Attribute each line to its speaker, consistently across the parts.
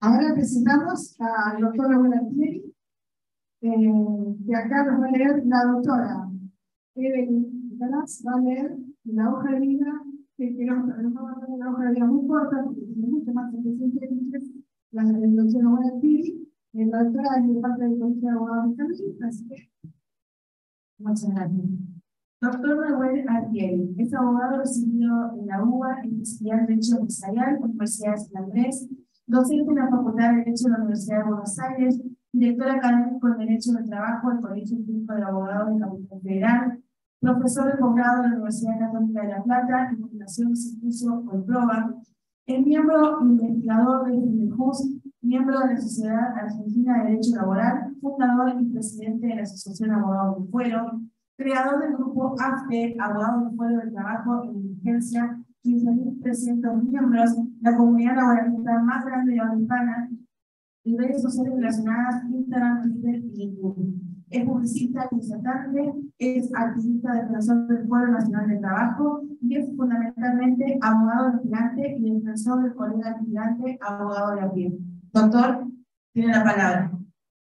Speaker 1: Ahora presentamos al doctor Laura Altieri, eh, que acá nos va a leer la doctora Evelyn Caras, va a leer la hoja de vida, que, nos, va a dar una hoja de vida muy corta, porque tiene mucho más atención técnica, la del doctor Laura Altieri, la doctora es de parte del Colegio de Abogados de así que muchas gracias.
Speaker 2: Doctor Manuel Arrieri es abogado recibido en la UBA, en especial de Derecho Empresarial, Universidad de San Andrés, docente en la Facultad de Derecho de la Universidad de Buenos Aires, director académico en Derecho del Trabajo del Colegio Público de Abogados de Capital Federal, profesor de posgrado de la Universidad Católica de La Plata en Fundación Circuso Colproba, es miembro investigador de FINDEJUS, miembro de la Sociedad Argentina de Derecho Laboral, fundador y presidente de la Asociación Abogados del Fuero, creador del grupo AFTE, Abogados del Fuero del Trabajo en Emergencia 15.300 miembros, la comunidad laboralista más grande de la hispana, y redes sociales relacionadas Instagram, Twitter y YouTube. Es publicista es activista defensor del Pueblo Nacional del Trabajo y es fundamentalmente abogado vigilante y defensor del colega vigilante, abogado de la pie. Doctor, tiene la palabra.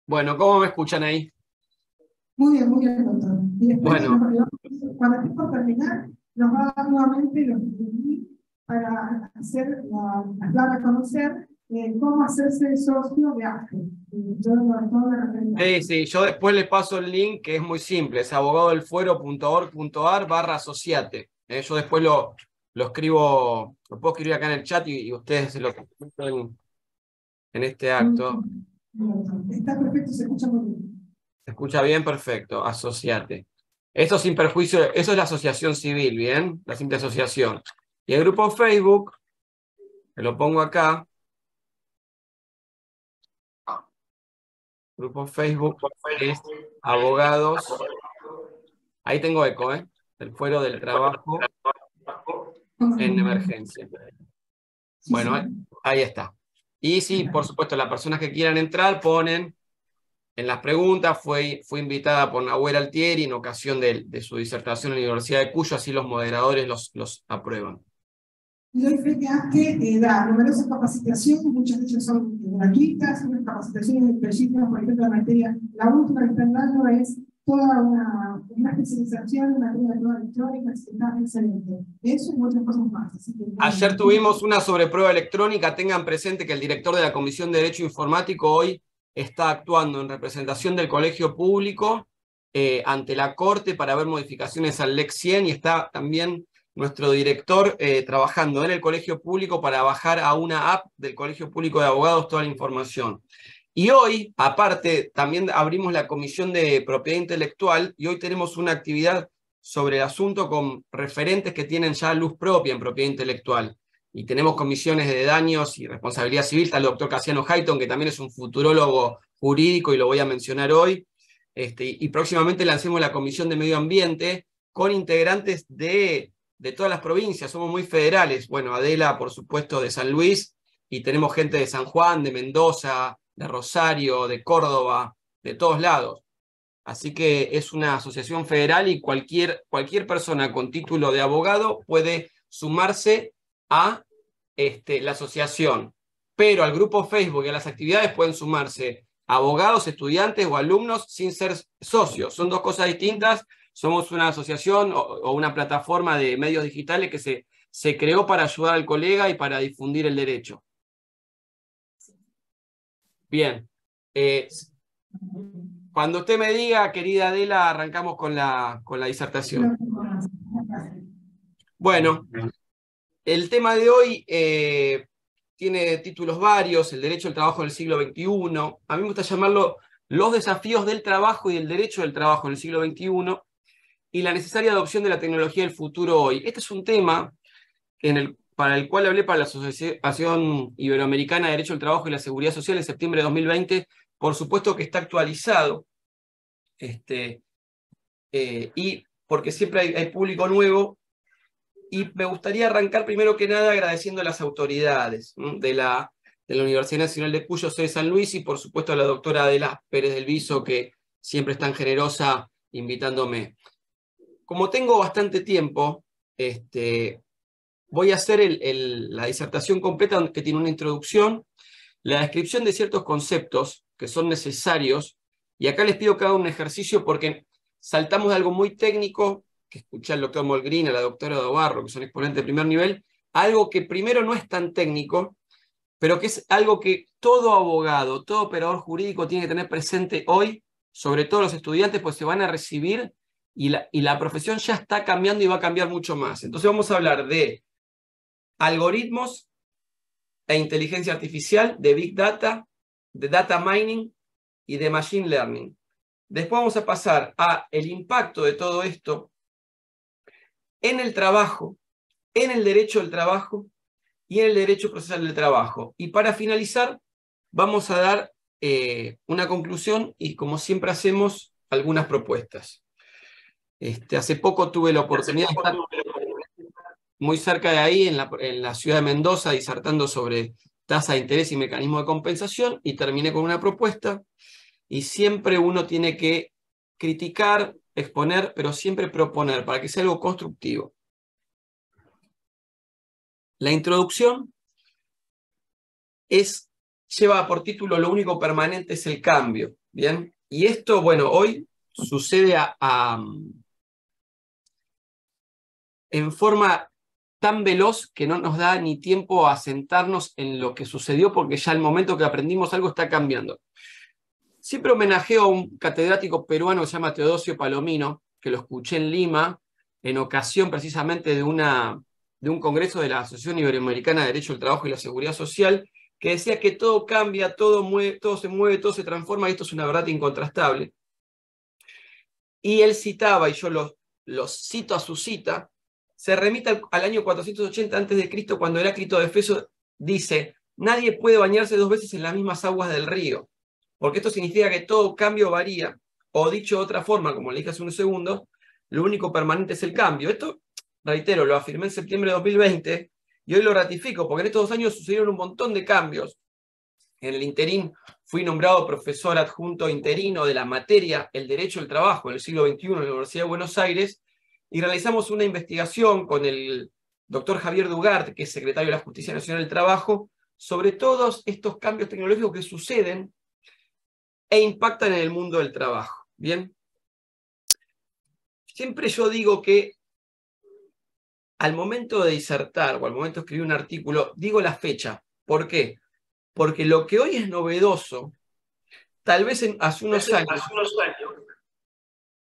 Speaker 3: Bueno, ¿cómo me escuchan ahí?
Speaker 1: Muy bien, muy bien, doctor. Y
Speaker 3: bueno.
Speaker 1: cuando esté por terminar, nos va a dar nuevamente los para hacer la, dar a conocer eh, cómo hacerse socio de AFE.
Speaker 3: Sí, sí, yo después les paso el link que es muy simple, es abogadodelfuero.org.ar barra asociate. Eh, yo después lo, lo escribo, lo puedo escribir acá en el chat y, ustedes se lo en, en este acto.
Speaker 1: Está perfecto, se escucha muy bien.
Speaker 3: Se escucha bien, perfecto, asociate. Esto sin perjuicio, eso es la asociación civil, ¿bien? La simple asociación. Y el grupo Facebook, que lo pongo acá. Grupo Facebook es abogados. Ahí tengo eco, ¿eh? El fuero del trabajo en emergencia. Bueno, ahí está. Y sí, por supuesto, las personas que quieran entrar ponen en las preguntas, fue, fue invitada por Nahuel Altieri en ocasión de, su disertación en la Universidad de Cuyo, así los moderadores los, los aprueban.
Speaker 1: Y hoy que eh, da numerosas capacitaciones, muchas de ellas son gratuitas, unas capacitaciones específicas, por ejemplo, la materia, la última que están dando es toda una, una especialización en materia de prueba electrónica, que está excelente. Eso y muchas cosas más.
Speaker 3: Ayer tuvimos una sobre prueba electrónica, tengan presente que el director de la Comisión de Derecho Informático hoy está actuando en representación del colegio público eh, ante la Corte para ver modificaciones al LEX 100 y está también nuestro director eh, trabajando en el colegio público para bajar a una app del colegio público de abogados toda la información. Y hoy, aparte, también abrimos la comisión de propiedad intelectual y hoy tenemos una actividad sobre el asunto con referentes que tienen ya luz propia en propiedad intelectual y tenemos comisiones de daños y responsabilidad civil, está el doctor Casiano Hayton, que también es un futurólogo jurídico y lo voy a mencionar hoy, este, y próximamente lancemos la comisión de medio ambiente con integrantes de, de todas las provincias, somos muy federales, bueno, Adela, por supuesto, de San Luis, y tenemos gente de San Juan, de Mendoza, de Rosario, de Córdoba, de todos lados. Así que es una asociación federal y cualquier, cualquier persona con título de abogado puede sumarse a este, la asociación, pero al grupo Facebook y a las actividades pueden sumarse abogados, estudiantes o alumnos sin ser socios. Son dos cosas distintas. Somos una asociación o, una plataforma de medios digitales que se, se creó para ayudar al colega y para difundir el derecho. Bien. Eh, cuando usted me diga, querida Adela, arrancamos con la, con la disertación. Bueno, el tema de hoy eh, tiene títulos varios, el derecho al trabajo del siglo XXI. A mí me gusta llamarlo los desafíos del trabajo y del derecho del trabajo en el siglo XXI y la necesaria adopción de la tecnología del futuro hoy. Este es un tema el, para el cual hablé para la Asociación Iberoamericana de Derecho al Trabajo y la Seguridad Social en septiembre de 2020. Por supuesto que está actualizado este, eh, y porque siempre hay público nuevo y me gustaría arrancar primero que nada agradeciendo a las autoridades de la, de la Universidad Nacional de Cuyo, de San Luis, y por supuesto a la doctora Adela Pérez del Viso, que siempre es tan generosa invitándome. Como tengo bastante tiempo, este, voy a hacer el, la disertación completa que tiene una introducción la descripción de ciertos conceptos que son necesarios, y acá les pido que hagan un ejercicio porque saltamos de algo muy técnico, que escuché al doctor Molgrin, a la doctora Dobarro, que son exponentes de primer nivel, algo que primero no es tan técnico, pero que es algo que todo abogado, todo operador jurídico tiene que tener presente hoy, sobre todo los estudiantes, pues se van a recibir y la, y la profesión ya está cambiando y va a cambiar mucho más. Entonces vamos a hablar de algoritmos e inteligencia artificial, de Big Data, de Data Mining y de Machine Learning. Después vamos a pasar a el impacto de todo esto en el trabajo, en el derecho del trabajo y en el derecho procesal del trabajo. Y para finalizar, vamos a dar eh, una conclusión y como siempre hacemos, algunas propuestas. Este, hace poco tuve la oportunidad de estar muy cerca de ahí, en la, ciudad de Mendoza, disertando sobre tasa de interés y mecanismo de compensación, y terminé con una propuesta, y siempre uno tiene que criticar, exponer, pero siempre proponer para que sea algo constructivo. La introducción es, lleva por título Lo único permanente es el cambio, ¿bien? Y esto, bueno, hoy sucede a en forma tan veloz que no nos da ni tiempo a sentarnos en lo que sucedió porque ya el momento que aprendimos algo está cambiando. Siempre homenajeo a un catedrático peruano que se llama Teodosio Palomino, que lo escuché en Lima en ocasión precisamente de, una, de un congreso de la Asociación Iberoamericana de Derecho del Trabajo y la Seguridad Social, que decía que todo cambia, todo, todo se mueve, todo se transforma, y esto es una verdad incontrastable. Y él citaba, y yo lo, lo cito a su cita, se remite al, año 480 a.C., cuando Heráclito de Efeso dice, nadie puede bañarse dos veces en las mismas aguas del río, porque esto significa que todo cambio varía, o dicho de otra forma, como le dije hace unos segundos, lo único permanente es el cambio. Esto, reitero, lo afirmé en septiembre de 2020 y hoy lo ratifico, porque en estos dos años sucedieron un montón de cambios. En el interín fui nombrado profesor adjunto interino de la materia El Derecho del Trabajo en el siglo XXI en la Universidad de Buenos Aires y realizamos una investigación con el doctor Javier Dugart, que es secretario de la Justicia Nacional del Trabajo, sobre todos estos cambios tecnológicos que suceden e impactan en el mundo del trabajo. Bien. Siempre yo digo que al momento de disertar o al momento de escribir un artículo, digo la fecha. ¿Por qué? Porque lo que hoy es novedoso, tal vez hace unos años,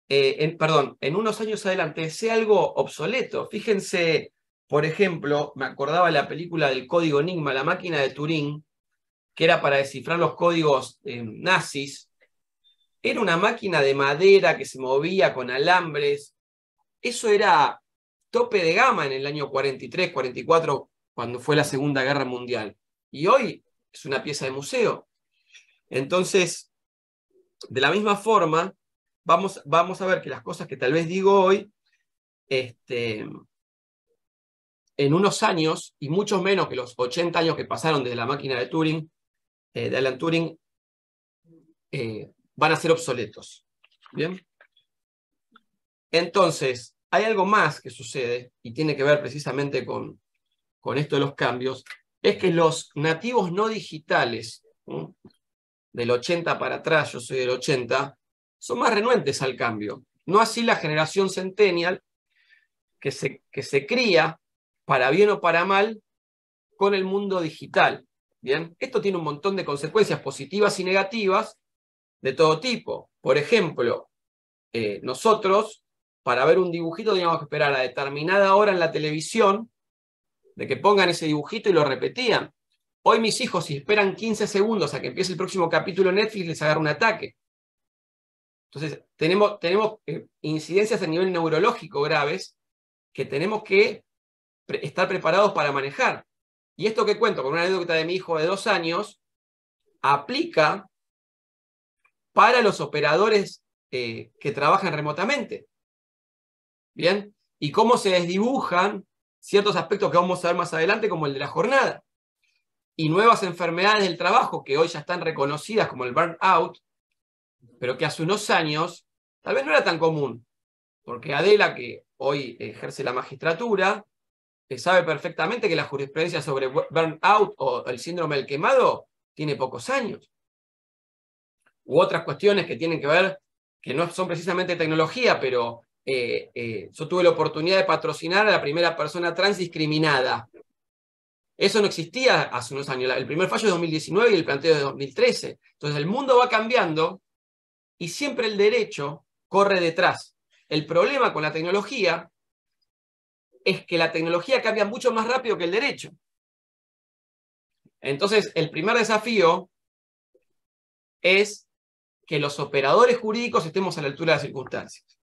Speaker 3: eh, en, perdón, en unos años adelante sea algo obsoleto. Fíjense, por ejemplo, me acordaba la película del código Enigma, la máquina de Turing, que era para descifrar los códigos eh, nazis. Era una máquina de madera que se movía con alambres. Eso era tope de gama en el año 43, 44, cuando fue la Segunda Guerra Mundial. Y hoy es una pieza de museo. Entonces, de la misma forma, vamos, a ver que las cosas que tal vez digo hoy, este, en unos años, y mucho menos que los 80 años que pasaron desde la máquina de Turing, eh, de Alan Turing, eh, van a ser obsoletos. ¿Bien? Entonces, hay algo más que sucede, y tiene que ver precisamente con, con esto de los cambios, es que los nativos no digitales, del 80 para atrás, yo soy del 80, son más renuentes al cambio. No así la generación centennial, que se, que se cría, para bien o para mal, con el mundo digital. Bien, esto tiene un montón de consecuencias positivas y negativas de todo tipo. Por ejemplo, eh, nosotros, para ver un dibujito, teníamos que esperar a determinada hora en la televisión de que pongan ese dibujito y lo repetían. Hoy mis hijos, si esperan 15 segundos a que empiece el próximo capítulo Netflix, les agarra un ataque. Entonces, tenemos, tenemos eh, incidencias a nivel neurológico graves que tenemos que estar preparados para manejar. Y esto que cuento con una anécdota de mi hijo de dos años, aplica para los operadores eh, que trabajan remotamente. ¿Bien? Y cómo se desdibujan ciertos aspectos que vamos a ver más adelante, como el de la jornada. Y nuevas enfermedades del trabajo que hoy ya están reconocidas como el burnout, pero que hace unos años tal vez no era tan común, porque Adela, que hoy ejerce la magistratura, sabe perfectamente que la jurisprudencia sobre burnout o el síndrome del quemado tiene pocos años. U otras cuestiones que tienen que ver, que no son precisamente tecnología, pero eh, eh, yo tuve la oportunidad de patrocinar a la primera persona trans discriminada. Eso no existía hace unos años. El primer fallo es 2019 y el planteo de 2013. Entonces el mundo va cambiando y siempre el derecho corre detrás. El problema con la tecnología es que la tecnología cambia mucho más rápido que el derecho. Entonces, el primer desafío es que los operadores jurídicos estemos a la altura de las circunstancias.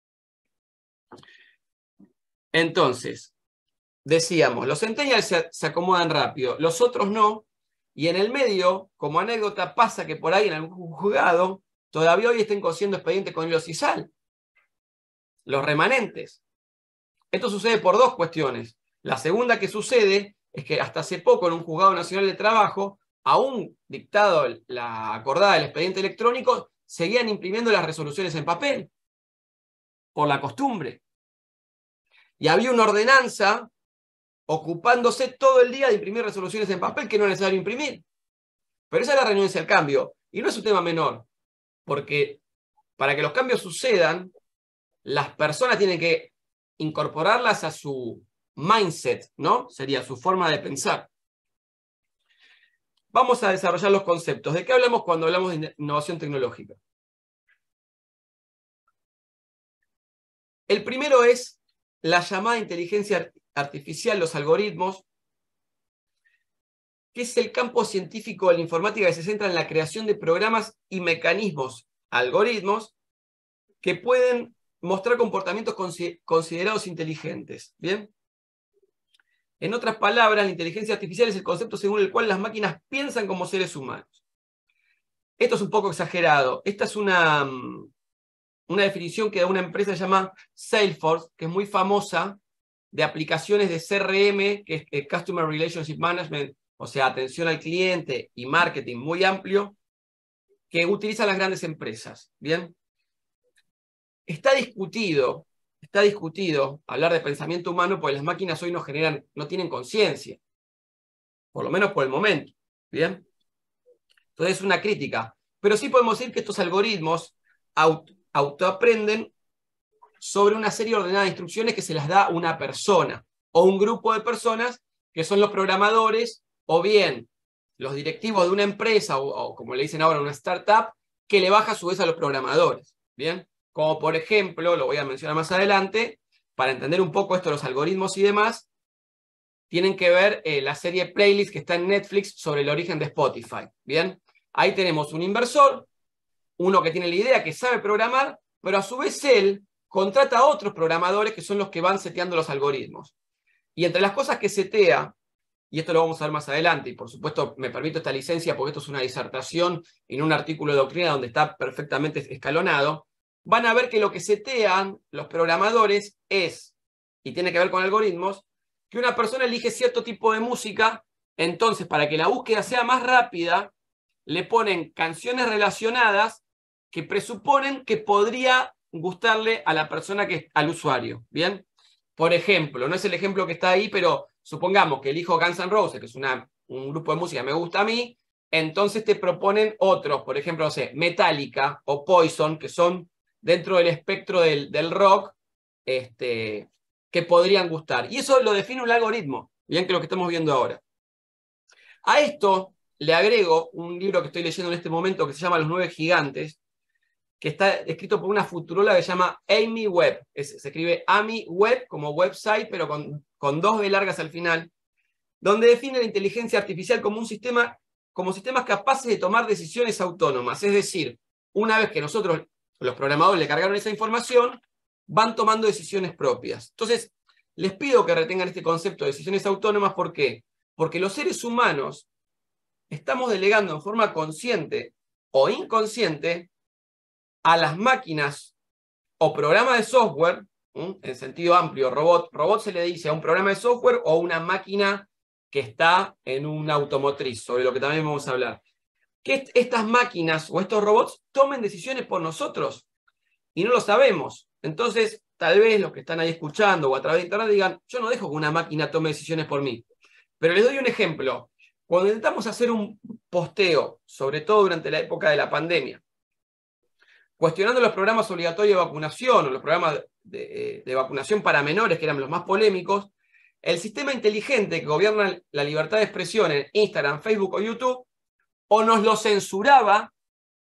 Speaker 3: Entonces, decíamos, los centennials se, acomodan rápido, los otros no, y en el medio, como anécdota, pasa que por ahí en algún juzgado todavía hoy estén cosiendo expediente con hilo y sal. Los remanentes. Esto sucede por dos cuestiones. La segunda que sucede es que hasta hace poco en un juzgado nacional de trabajo, aún dictado la acordada del expediente electrónico, seguían imprimiendo las resoluciones en papel, por la costumbre. Y había una ordenanza ocupándose todo el día de imprimir resoluciones en papel que no es necesario imprimir. Pero esa es la renuncia al cambio. Y no es un tema menor, porque para que los cambios sucedan, las personas tienen que incorporarlas a su mindset, ¿no? Sería su forma de pensar. Vamos a desarrollar los conceptos. ¿De qué hablamos cuando hablamos de innovación tecnológica? El primero es la llamada inteligencia artificial, los algoritmos, que es el campo científico de la informática que se centra en la creación de programas y mecanismos, algoritmos, que pueden mostrar comportamientos considerados inteligentes. ¿Bien? En otras palabras, la inteligencia artificial es el concepto según el cual las máquinas piensan como seres humanos. Esto es un poco exagerado. Esta es una, mm, una definición que da una empresa que se llama Salesforce, que es muy famosa, de aplicaciones de CRM, que es Customer Relationship Management, o sea, atención al cliente y marketing muy amplio, que utilizan las grandes empresas. Bien. Está discutido, está discutido hablar de pensamiento humano porque las máquinas hoy no generan, no tienen conciencia. Por lo menos por el momento. Bien. Entonces es una crítica. Pero sí podemos decir que estos algoritmos autoaprenden sobre una serie ordenada de instrucciones que se las da una persona o un grupo de personas que son los programadores o bien los directivos de una empresa o, como le dicen ahora una startup que le baja a su vez a los programadores. Bien, como por ejemplo, lo voy a mencionar más adelante, para entender un poco esto, los algoritmos y demás, tienen que ver eh, la serie Playlist que está en Netflix sobre el origen de Spotify. Bien, ahí tenemos un inversor uno que tiene la idea, que sabe programar, pero a su vez él contrata a otros programadores que son los que van seteando los algoritmos. Y entre las cosas que setea, y esto lo vamos a ver más adelante, y por supuesto me permito esta licencia porque esto es una disertación en un artículo de doctrina donde está perfectamente escalonado, van a ver que lo que setean los programadores es, y tiene que ver con algoritmos, que una persona elige cierto tipo de música, entonces para que la búsqueda sea más rápida, le ponen canciones relacionadas que presuponen que podría gustarle a la persona que al usuario, ¿bien? Por ejemplo, no es el ejemplo que está ahí, pero supongamos que elijo Guns N' Roses, que es una, un grupo de música me gusta a mí, entonces te proponen otros, por ejemplo, no sé, Metallica o Poison, que son dentro del espectro del, rock, este, que podrían gustar. Y eso lo define un algoritmo, bien que lo que estamos viendo ahora. A esto le agrego un libro que estoy leyendo en este momento que se llama Los Nueve Gigantes, que está escrito por una futurola que se llama Amy Webb. se escribe Amy Webb como website, pero con, con dos B largas al final, donde define la inteligencia artificial como un sistema, como sistemas capaces de tomar decisiones autónomas. Es decir, una vez que nosotros, los programadores, le cargaron esa información, van tomando decisiones propias. Entonces, les pido que retengan este concepto de decisiones autónomas. ¿Por qué? Porque los seres humanos estamos delegando en forma consciente o inconsciente a las máquinas o programas de software, en sentido amplio, robot, robot se le dice a un programa de software o una máquina que está en una automotriz, sobre lo que también vamos a hablar. Que estas máquinas o estos robots tomen decisiones por nosotros y no lo sabemos. Entonces, tal vez los que están ahí escuchando o a través de internet digan, yo no dejo que una máquina tome decisiones por mí. Pero les doy un ejemplo. Cuando intentamos hacer un posteo, sobre todo durante la época de la pandemia, cuestionando los programas obligatorios de vacunación o los programas de, de, vacunación para menores, que eran los más polémicos, el sistema inteligente que gobierna la libertad de expresión en Instagram, Facebook o YouTube, o nos lo censuraba,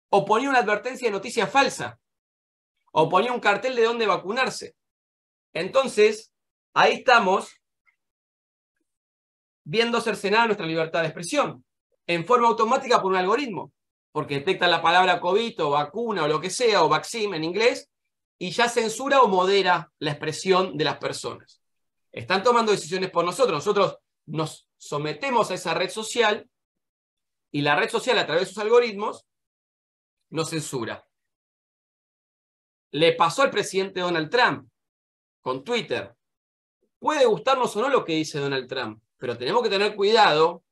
Speaker 3: o ponía una advertencia de noticia falsa, o ponía un cartel de dónde vacunarse. Entonces, ahí estamos viendo cercenada nuestra libertad de expresión, en forma automática por un algoritmo, porque detecta la palabra COVID o vacuna o lo que sea, o vaccine en inglés, y ya censura o modera la expresión de las personas. Están tomando decisiones por nosotros. Nosotros nos sometemos a esa red social y la red social a través de sus algoritmos nos censura. Le pasó al presidente Donald Trump con Twitter. Puede gustarnos o no lo que dice Donald Trump, pero tenemos que tener cuidado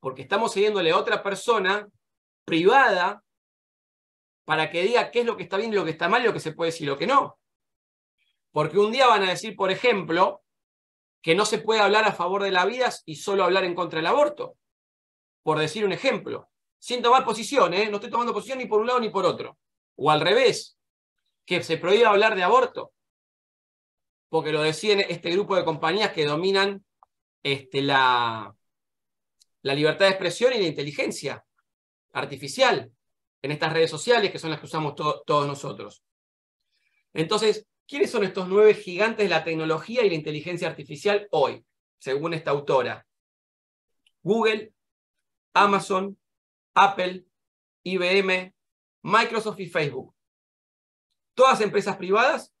Speaker 3: porque estamos siguiéndole a otra persona privada para que diga qué es lo que está bien y lo que está mal y lo que se puede decir y lo que no. Porque un día van a decir, por ejemplo, que no se puede hablar a favor de la vida y solo hablar en contra del aborto. Por decir un ejemplo. Sin tomar posición, ¿eh? no estoy tomando posición ni por un lado ni por otro. O al revés, que se prohíba hablar de aborto. Porque lo decían este grupo de compañías que dominan este, la, la libertad de expresión y la inteligencia artificial en estas redes sociales que son las que usamos todos nosotros. Entonces, ¿quiénes son estos nueve gigantes de la tecnología y la inteligencia artificial hoy, según esta autora? Google, Amazon, Apple, IBM, Microsoft y Facebook. Todas empresas privadas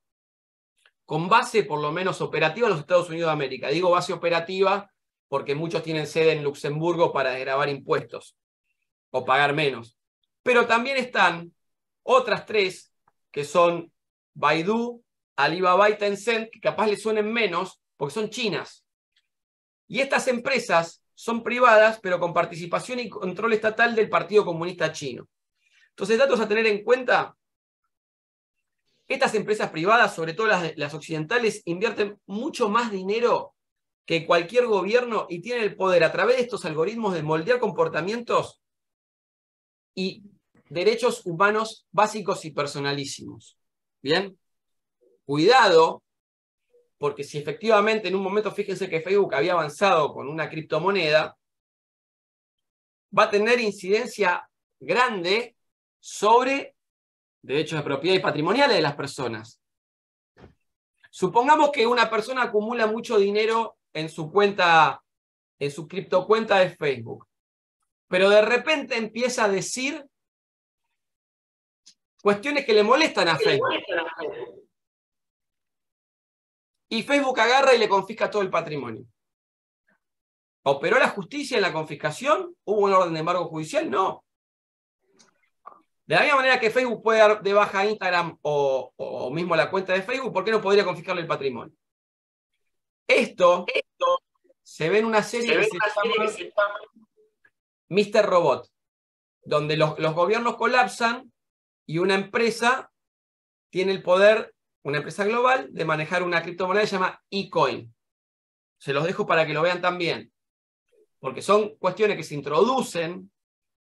Speaker 3: con base por lo menos operativa en los Estados Unidos de América. Digo base operativa porque muchos tienen sede en Luxemburgo para desgravar impuestos o pagar menos. Pero también están otras tres que son Baidu, Alibaba y Tencent, que capaz les suenen menos porque son chinas. Y estas empresas son privadas, pero con participación y control estatal del Partido Comunista Chino. Entonces, datos a tener en cuenta estas empresas privadas, sobre todo las, occidentales, invierten mucho más dinero que cualquier gobierno y tienen el poder a través de estos algoritmos de moldear comportamientos y derechos humanos básicos y personalísimos. Bien, cuidado, porque si efectivamente en un momento, fíjense que Facebook había avanzado con una criptomoneda, va a tener incidencia grande sobre derechos de propiedad y patrimoniales de las personas. Supongamos que una persona acumula mucho dinero en su cuenta, en su criptocuenta de Facebook, pero de repente empieza a decir cuestiones que le molestan a Facebook. Y Facebook agarra y le confisca todo el patrimonio. ¿Operó la justicia en la confiscación? ¿Hubo un orden de embargo judicial? No. De la misma manera que Facebook puede dar de baja a Instagram o, mismo la cuenta de Facebook, ¿por qué no podría confiscarle el patrimonio? Esto, se ve en una serie, que, se llama Mr. Robot, donde los, gobiernos colapsan y una empresa tiene el poder, una empresa global, de manejar una criptomoneda que se llama eCoin. Se los dejo para que lo vean también, porque son cuestiones que se introducen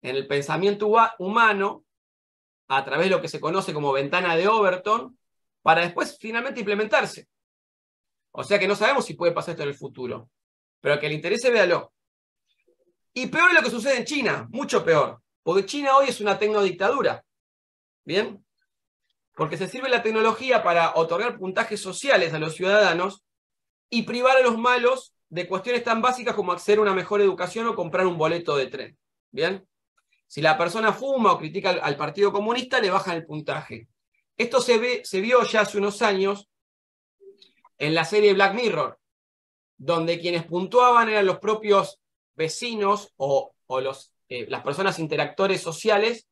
Speaker 3: en el pensamiento humano a través de lo que se conoce como ventana de Overton, para después finalmente implementarse. O sea que no sabemos si puede pasar esto en el futuro. Pero que le interese, véalo. Y peor es lo que sucede en China, mucho peor. Porque China hoy es una tecnodictadura. ¿Bien? Porque se sirve la tecnología para otorgar puntajes sociales a los ciudadanos y privar a los malos de cuestiones tan básicas como acceder a una mejor educación o comprar un boleto de tren. ¿Bien? Si la persona fuma o critica al, Partido Comunista, le bajan el puntaje. Esto se, ve, se vio ya hace unos años en la serie Black Mirror, donde quienes puntuaban eran los propios vecinos o, eh, las personas interactores sociales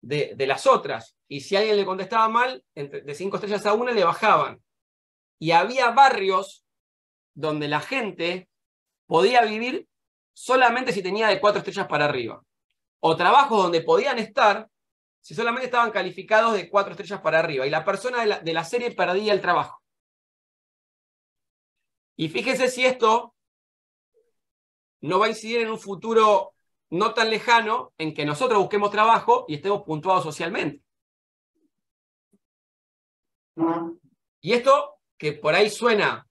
Speaker 3: de, las otras. Y si alguien le contestaba mal, de cinco estrellas a una le bajaban. Y había barrios donde la gente podía vivir solamente si tenía de cuatro estrellas para arriba o trabajos donde podían estar si solamente estaban calificados de cuatro estrellas para arriba y la persona de la, serie perdía el trabajo. Y fíjese si esto no va a incidir en un futuro no tan lejano en que nosotros busquemos trabajo y estemos puntuados socialmente. Y esto, que por ahí suena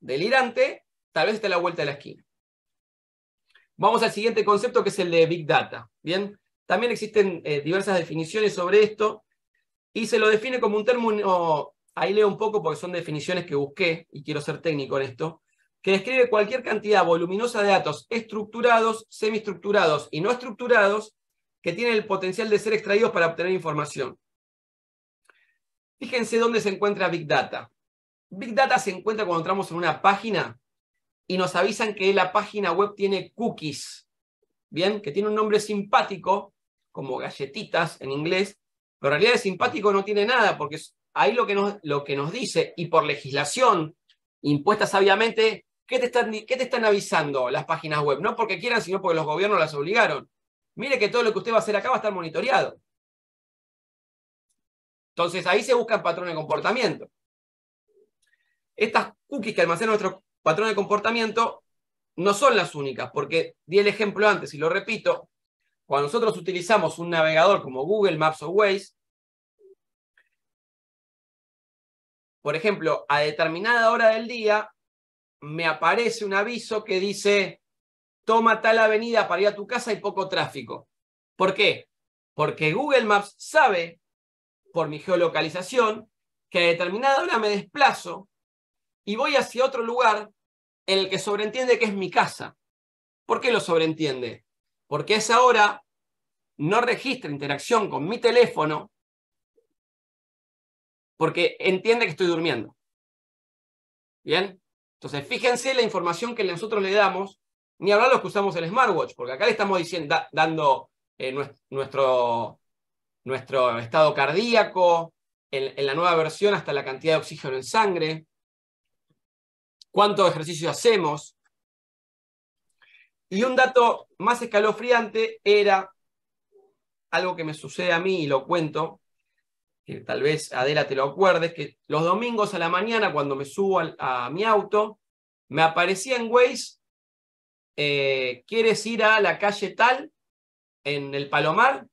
Speaker 3: delirante, tal vez esté a la vuelta de la esquina. Vamos al siguiente concepto que es el de Big Data. Bien, también existen eh, diversas definiciones sobre esto y se lo define como un término, ahí leo un poco porque son definiciones que busqué y quiero ser técnico en esto, que describe cualquier cantidad voluminosa de datos estructurados, semiestructurados y no estructurados que tienen el potencial de ser extraídos para obtener información. Fíjense dónde se encuentra Big Data. Big Data se encuentra cuando entramos en una página y nos avisan que la página web tiene cookies, ¿bien? Que tiene un nombre simpático, como galletitas en inglés, pero en realidad de simpático no tiene nada, porque ahí lo que nos, lo que nos dice, y por legislación impuesta sabiamente, ¿qué te, están, ¿qué te están avisando las páginas web? No porque quieran, sino porque los gobiernos las obligaron. Mire que todo lo que usted va a hacer acá va a estar monitoreado. Entonces ahí se buscan patrones de comportamiento. Estas cookies que almacenan nuestro patrón de comportamiento no son las únicas, porque di el ejemplo antes y lo repito, cuando nosotros utilizamos un navegador como Google Maps o Waze, por ejemplo, a determinada hora del día me aparece un aviso que dice, toma tal avenida para ir a tu casa y poco tráfico. ¿Por qué? Porque Google Maps sabe por mi geolocalización, que a determinada hora me desplazo y voy hacia otro lugar en el que sobreentiende que es mi casa. ¿Por qué lo sobreentiende? Porque esa hora no registra interacción con mi teléfono porque entiende que estoy durmiendo. ¿Bien? Entonces, fíjense la información que nosotros le damos, ni hablar los que usamos el smartwatch, porque acá le estamos diciendo, dando eh, nuestro estado cardíaco, en, la nueva versión hasta la cantidad de oxígeno en sangre, cuánto ejercicio hacemos. Y un dato más escalofriante era algo que me sucede a mí y lo cuento, que tal vez Adela te lo acuerdes, que los domingos a la mañana cuando me subo a, mi auto, me aparecía en Waze, eh, ¿quieres ir a la calle tal en el Palomar?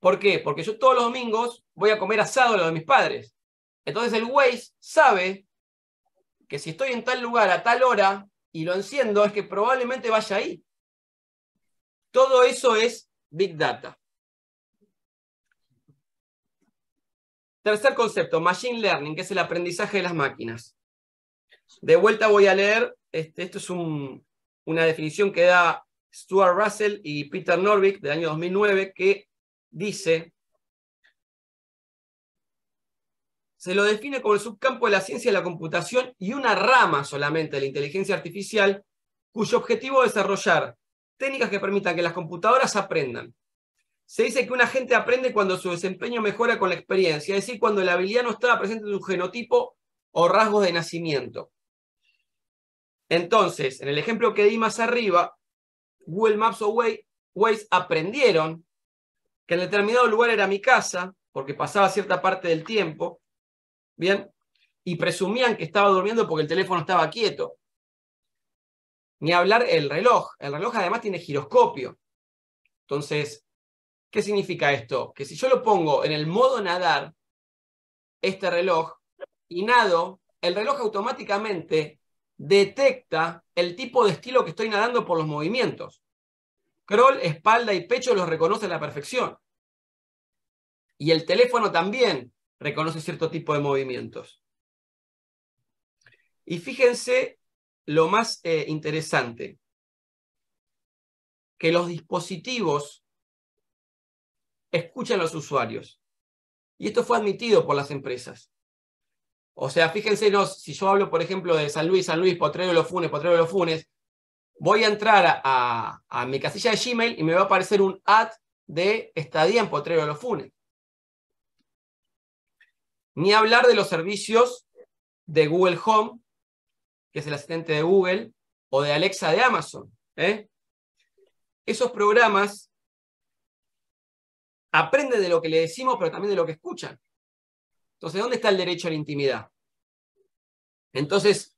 Speaker 3: ¿Por qué? Porque yo todos los domingos voy a comer asado lo de mis padres. Entonces el Waze sabe que si estoy en tal lugar a tal hora y lo enciendo, es que probablemente vaya ahí. Todo eso es Big Data. Tercer concepto, Machine Learning, que es el aprendizaje de las máquinas. De vuelta voy a leer, este, esto es una definición que da Stuart Russell y Peter Norvig del año 2009, que dice, se lo define como el subcampo de la ciencia de la computación y una rama solamente de la inteligencia artificial cuyo objetivo es desarrollar técnicas que permitan que las computadoras aprendan. Se dice que una gente aprende cuando su desempeño mejora con la experiencia, es decir, cuando la habilidad no estaba presente en su genotipo o rasgos de nacimiento. Entonces, en el ejemplo que di más arriba, Google Maps o Waze aprendieron que en determinado lugar era mi casa, porque pasaba cierta parte del tiempo, ¿bien? Y presumían que estaba durmiendo porque el teléfono estaba quieto. Ni hablar el reloj. El reloj además tiene giroscopio. Entonces, ¿qué significa esto? Que si yo lo pongo en el modo nadar, este reloj, y nado, el reloj automáticamente detecta el tipo de estilo que estoy nadando por los movimientos. Crawl, espalda y pecho los reconoce a la perfección. Y el teléfono también reconoce cierto tipo de movimientos. Y fíjense lo más eh, interesante, que los dispositivos escuchan a los usuarios. Y esto fue admitido por las empresas. O sea, fíjense, si yo hablo, por ejemplo, de San Luis, San Luis, Potrero de los Funes, Potrero de los Funes, voy a entrar a, mi casilla de Gmail y me va a aparecer un ad de estadía en Potrero de los Funes. Ni hablar de los servicios de Google Home, que es el asistente de Google, o de Alexa de Amazon. ¿eh? Esos programas aprenden de lo que le decimos, pero también de lo que escuchan. Entonces, ¿dónde está el derecho a la intimidad? Entonces,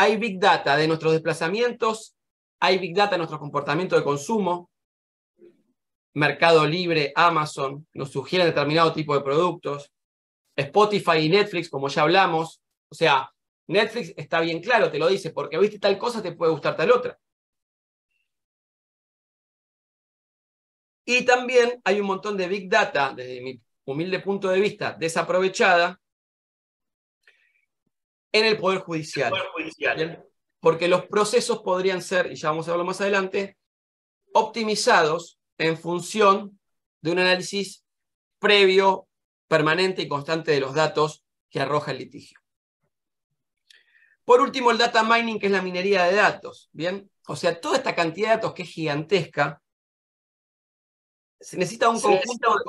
Speaker 3: hay Big Data de nuestros desplazamientos, hay Big Data de nuestro comportamiento de consumo, Mercado Libre, Amazon, nos sugieren determinado tipo de productos, Spotify y Netflix, como ya hablamos, o sea, Netflix está bien claro, te lo dice, porque viste tal cosa, te puede gustar tal otra. Y también hay un montón de Big Data, desde mi humilde punto de vista, desaprovechada en el Poder Judicial. Porque los procesos podrían ser, y ya vamos a verlo más adelante, optimizados en función de un análisis previo, permanente y constante de los datos que arroja el litigio. Por último, el data mining, que es la minería de datos. Bien, o sea, toda esta cantidad de datos que es gigantesca, se necesita un conjunto de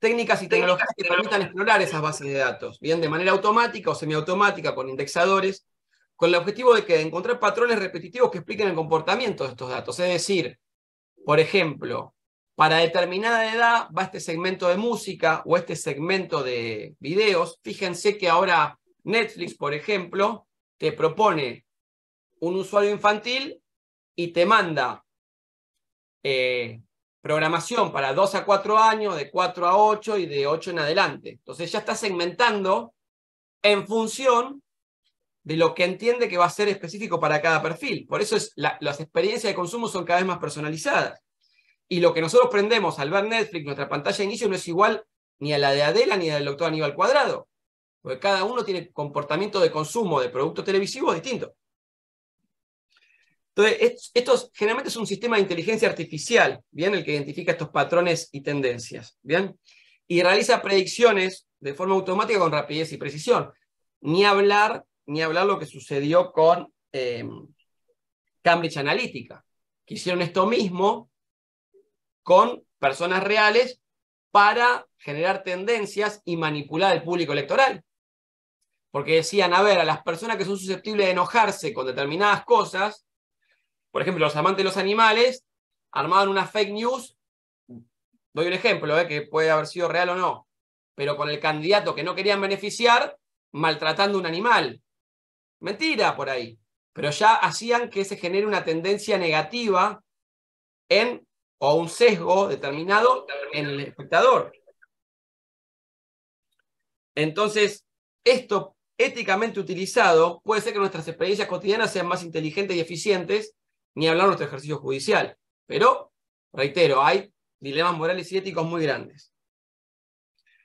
Speaker 3: técnicas y tecnologías que permitan explorar esas bases de datos, bien de manera automática o semiautomática con indexadores, con el objetivo de que encontrar patrones repetitivos que expliquen el comportamiento de estos datos. Es decir, por ejemplo, para determinada edad va este segmento de música o este segmento de videos. Fíjense que ahora Netflix, por ejemplo, te propone un usuario infantil y te manda eh, programación para 2 a 4 años, de 4 a 8 y de 8 en adelante. Entonces ya está segmentando en función de lo que entiende que va a ser específico para cada perfil. Por eso es las experiencias de consumo son cada vez más personalizadas. Y lo que nosotros prendemos al ver Netflix, nuestra pantalla de inicio no es igual ni a la de Adela ni a la del doctor Aníbal Cuadrado. Porque cada uno tiene comportamiento de consumo de productos televisivos distinto. Entonces, esto generalmente es un sistema de inteligencia artificial, ¿bien? El que identifica estos patrones y tendencias, ¿bien? Y realiza predicciones de forma automática con rapidez y precisión. Ni hablar, ni hablar lo que sucedió con eh, Cambridge Analytica, que hicieron esto mismo con personas reales para generar tendencias y manipular el público electoral. Porque decían, a ver, a las personas que son susceptibles de enojarse con determinadas cosas, por ejemplo, los amantes de los animales armaban una fake news, doy un ejemplo, eh, que puede haber sido real o no, pero con el candidato que no querían beneficiar, maltratando un animal. Mentira por ahí. Pero ya hacían que se genere una tendencia negativa en, o un sesgo determinado en el espectador. Entonces, esto éticamente utilizado puede ser que nuestras experiencias cotidianas sean más inteligentes y eficientes ni hablar de nuestro ejercicio judicial. Pero, reitero, hay dilemas morales y éticos muy grandes.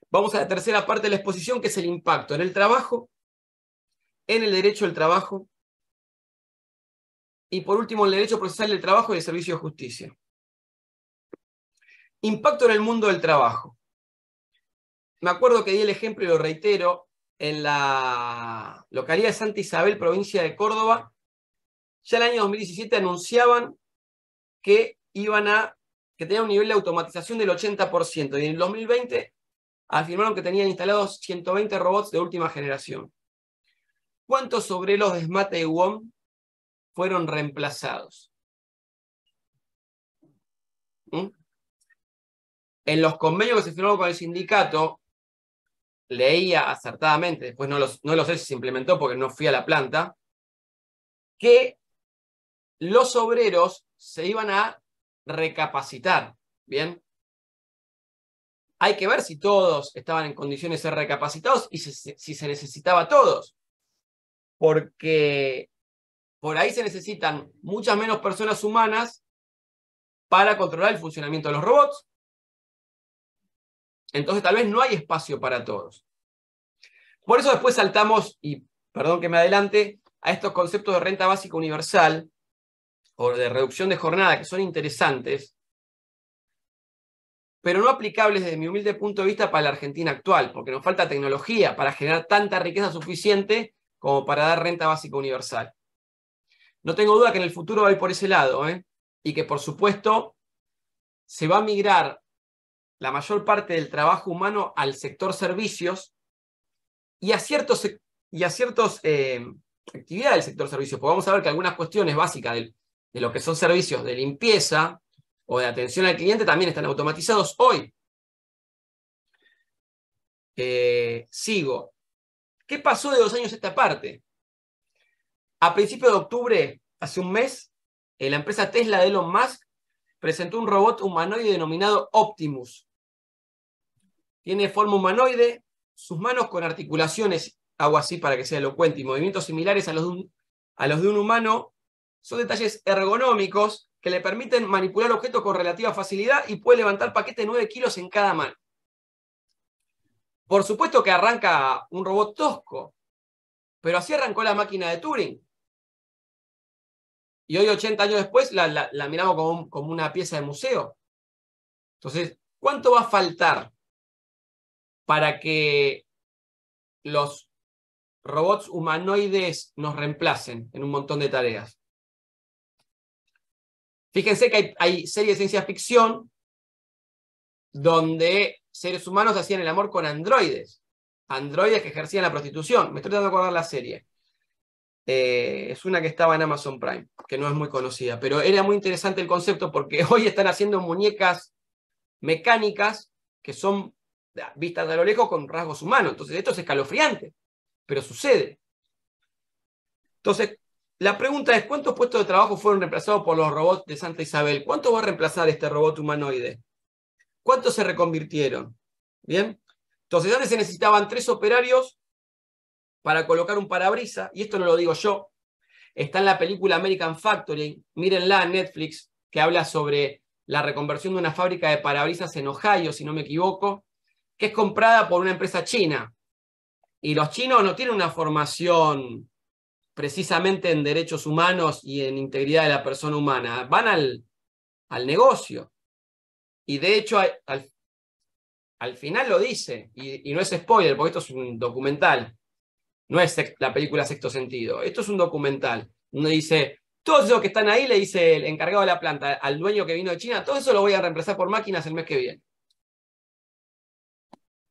Speaker 3: Vamos a la tercera parte de la exposición, que es el impacto en el trabajo, en el derecho del trabajo, y por último, el derecho procesal del trabajo y el servicio de justicia. Impacto en el mundo del trabajo. Me acuerdo que di el ejemplo y lo reitero, en la localidad de Santa Isabel, provincia de Córdoba, ya en el año 2017 anunciaban que iban a que tenían un nivel de automatización del 80%, y en el 2020 afirmaron que tenían instalados 120 robots de última generación. ¿Cuántos obreros de Smate y WOM fueron reemplazados? ¿Mm? En los convenios que se firmaron con el sindicato, leía acertadamente, después no, no lo sé si se implementó porque no fui a la planta, que los obreros se iban a recapacitar. Bien. Hay que ver si todos estaban en condiciones de ser recapacitados y si, se necesitaba a todos. Porque por ahí se necesitan muchas menos personas humanas para controlar el funcionamiento de los robots. Entonces tal vez no hay espacio para todos. Por eso después saltamos, y perdón que me adelante, a estos conceptos de renta básica universal, o de reducción de jornada que son interesantes, pero no aplicables desde mi humilde punto de vista para la Argentina actual, porque nos falta tecnología para generar tanta riqueza suficiente como para dar renta básica universal. No tengo duda que en el futuro va a ir por ese lado, ¿eh? y que por supuesto se va a migrar la mayor parte del trabajo humano al sector servicios y a ciertos, y a ciertos eh, actividades del sector servicios. Porque vamos a ver que algunas cuestiones básicas del, de lo que son servicios de limpieza o de atención al cliente también están automatizados hoy. Eh, sigo. ¿Qué pasó de dos años esta parte? A principios de octubre, hace un mes, eh, la empresa Tesla de Elon Musk presentó un robot humanoide denominado Optimus. Tiene forma humanoide, sus manos con articulaciones, hago así para que sea elocuente, y movimientos similares a los de un, a los de un humano, son detalles ergonómicos que le permiten manipular objetos con relativa facilidad y puede levantar paquete de 9 kilos en cada mano. Por supuesto que arranca un robot tosco, pero así arrancó la máquina de Turing. Y hoy, 80 años después, la, miramos como, como una pieza de museo. Entonces, ¿cuánto va a faltar para que los robots humanoides nos reemplacen en un montón de tareas? Fíjense que hay, series de ciencia ficción donde seres humanos hacían el amor con androides. Androides que ejercían la prostitución. Me estoy tratando de acordar la serie. Eh, es una que estaba en Amazon Prime, que no es muy conocida, pero era muy interesante el concepto porque hoy están haciendo muñecas mecánicas que son vistas a lo lejos con rasgos humanos. Entonces, esto es escalofriante, pero sucede. Entonces, la pregunta es, ¿cuántos puestos de trabajo fueron reemplazados por los robots de Santa Isabel? ¿Cuánto va a reemplazar este robot humanoide? ¿Cuántos se reconvirtieron? ¿Bien? Entonces, antes se necesitaban tres operarios para colocar un parabrisa, y esto no lo digo yo, está en la película American Factory, mírenla en Netflix, que habla sobre la reconversión de una fábrica de parabrisas en Ohio, si no me equivoco, que es comprada por una empresa china. Y los chinos no tienen una formación precisamente en derechos humanos y en integridad de la persona humana. Van al, al negocio. Y de hecho, al, al final lo dice, y, no es spoiler, porque esto es un documental. No es la película Sexto Sentido. Esto es un documental. Uno dice, todos esos que están ahí, le dice el encargado de la planta, al dueño que vino de China, todo eso lo voy a reemplazar por máquinas el mes que viene.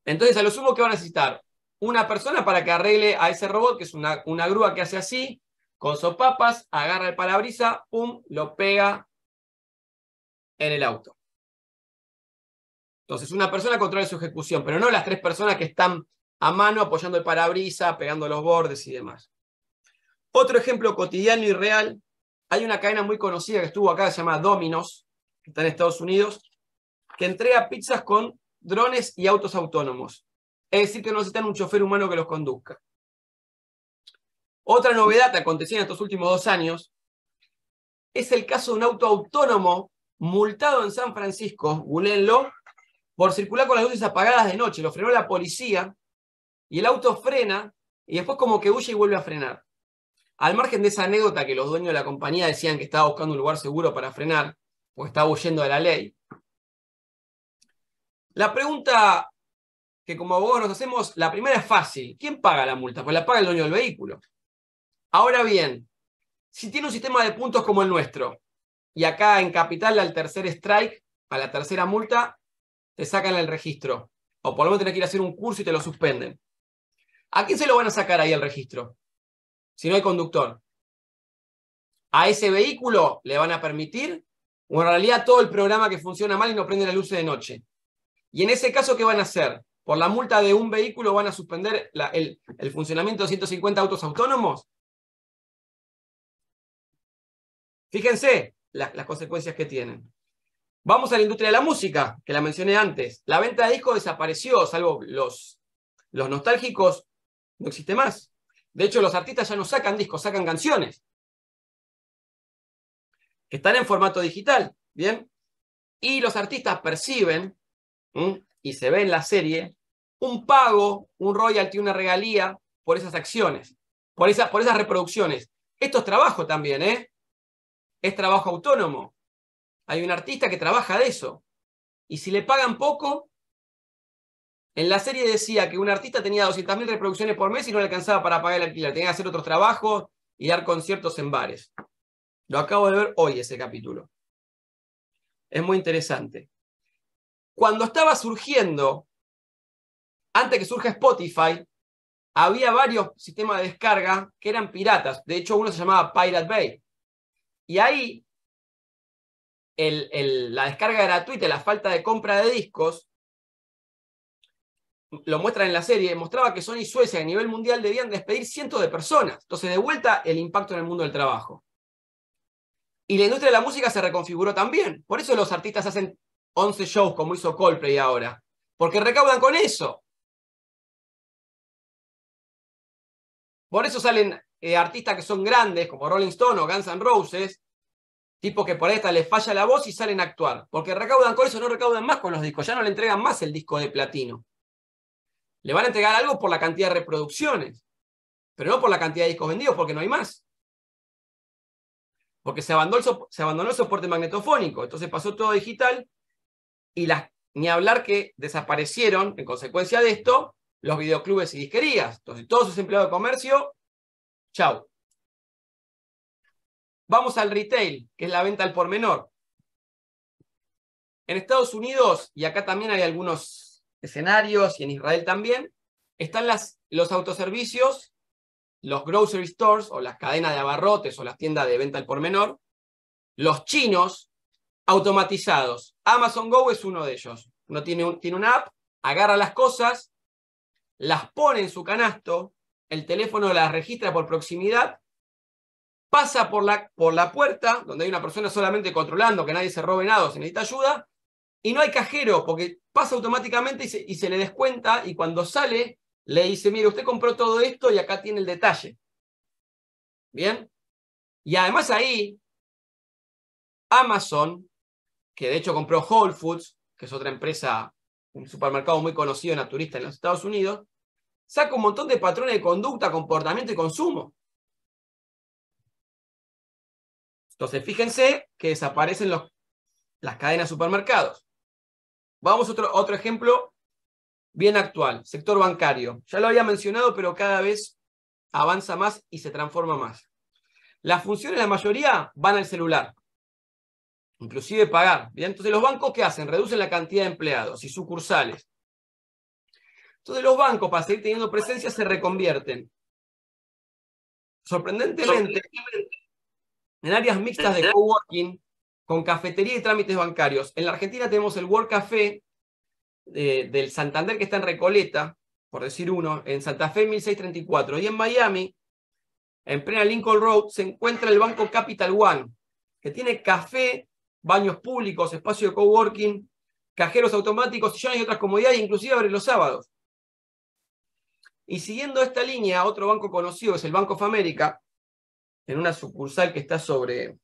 Speaker 3: Entonces, a lo sumo que van a necesitar una persona para que arregle a ese robot, que es una, una grúa que hace así, con sopapas, agarra el parabrisa, pum, lo pega en el auto. Entonces, una persona controla su ejecución, pero no las tres personas que están a mano apoyando el parabrisa, pegando los bordes y demás. Otro ejemplo cotidiano y real, hay una cadena muy conocida que estuvo acá, se llama Domino's, que está en Estados Unidos, que entrega pizzas con drones y autos autónomos. Es decir, que no necesitan un chofer humano que los conduzca. Otra novedad que aconteció en estos últimos dos años es el caso de un auto autónomo multado en San Francisco, googleenlo, por circular con las luces apagadas de noche. Lo frenó la policía y el auto frena y después como que huye y vuelve a frenar. Al margen de esa anécdota que los dueños de la compañía decían que estaba buscando un lugar seguro para frenar, porque estaba huyendo de la ley, la pregunta que como abogados nos hacemos, la primera es fácil. ¿Quién paga la multa? Pues la paga el dueño del vehículo. Ahora bien, si tiene un sistema de puntos como el nuestro, y acá en Capital al tercer strike, a la tercera multa, te sacan el registro. O por lo menos tenés que ir a hacer un curso y te lo suspenden. ¿A quién se lo van a sacar ahí el registro? Si no hay conductor. ¿A ese vehículo le van a permitir? O en realidad todo el programa que funciona mal y no prende la luz de noche. Y en ese caso, ¿qué van a hacer? Por la multa de un vehículo van a suspender el, funcionamiento de 150 autos autónomos. Fíjense las consecuencias que tienen. Vamos a la industria de la música, que la mencioné antes. La venta de discos desapareció, salvo los, los nostálgicos, no existe más. De hecho, los artistas ya no sacan discos, sacan canciones. Están en formato digital, ¿bien? Y los artistas perciben, y se ve en la serie, un pago, un royalty, una regalía por esas acciones, por, por esas reproducciones. Esto es trabajo también, ¿eh? Es trabajo autónomo. Hay un artista que trabaja de eso. Y si le pagan poco, en la serie decía que un artista tenía 200.000 reproducciones por mes y no le alcanzaba para pagar el alquiler. Tenía que hacer otros trabajos y dar conciertos en bares. Lo acabo de ver hoy ese capítulo. Es muy interesante. Cuando estaba surgiendo, antes que surja Spotify, había varios sistemas de descarga que eran piratas. De hecho, uno se llamaba Pirate Bay. Y ahí la descarga gratuita y la falta de compra de discos lo muestran en la serie, mostraba que Sony y Suecia a nivel mundial debían despedir cientos de personas. Entonces, de vuelta, el impacto en el mundo del trabajo. Y la industria de la música se reconfiguró también. Por eso los artistas hacen 11 shows como hizo Coldplay ahora. Porque recaudan con eso. Por eso salen eh, artistas que son grandes, como Rolling Stone o Guns N' Roses, tipo que por esta les falla la voz y salen a actuar. Porque recaudan con eso, no recaudan más con los discos, ya no le entregan más el disco de platino. Le van a entregar algo por la cantidad de reproducciones, pero no por la cantidad de discos vendidos, porque no hay más. Porque se abandonó el, se abandonó el soporte magnetofónico, entonces pasó todo digital y ni hablar que desaparecieron, en consecuencia de esto, los videoclubes y disquerías. Entonces, todos sus empleados de comercio, chau. Vamos al retail, que es la venta al por menor. En Estados Unidos, y acá también hay algunos escenarios, y en Israel también, están las, los autoservicios, los grocery stores, o las cadenas de abarrotes, o las tiendas de venta al por menor, los chinos automatizados. Amazon Go es uno de ellos. Uno tiene, tiene una app, agarra las cosas, las pone en su canasto, el teléfono las registra por proximidad, pasa por la, por la puerta, donde hay una persona solamente controlando que nadie se robe nada o se necesita ayuda, y no hay cajero, porque pasa automáticamente y se, y se le descuenta, y cuando sale, le dice, mire, usted compró todo esto y acá tiene el detalle. ¿Bien? Y además ahí, Amazon, que de hecho compró Whole Foods, que es otra empresa un supermercado muy conocido naturista en los Estados Unidos, saca un montón de patrones de conducta, comportamiento y consumo. Entonces, fíjense que desaparecen los, las cadenas de supermercados. Vamos a otro, otro ejemplo bien actual, sector bancario. Ya lo había mencionado, pero cada vez avanza más y se transforma más. Las funciones, la mayoría, van al celular inclusive pagar. Entonces, ¿los bancos qué hacen? Reducen la cantidad de empleados y sucursales. Entonces, los bancos, para seguir teniendo presencia, se reconvierten. Sorprendentemente, en áreas mixtas de coworking, con cafetería y trámites bancarios. En la Argentina tenemos el World Café eh, del Santander, que está en Recoleta, por decir uno, en Santa Fe 1634. Y en Miami, en plena Lincoln Road, se encuentra el banco Capital One, que tiene café baños públicos, espacio de coworking, cajeros automáticos, sillones y otras comodidades, inclusive abre los sábados. Y siguiendo esta línea, otro banco conocido es el Banco of America, en una sucursal que está sobre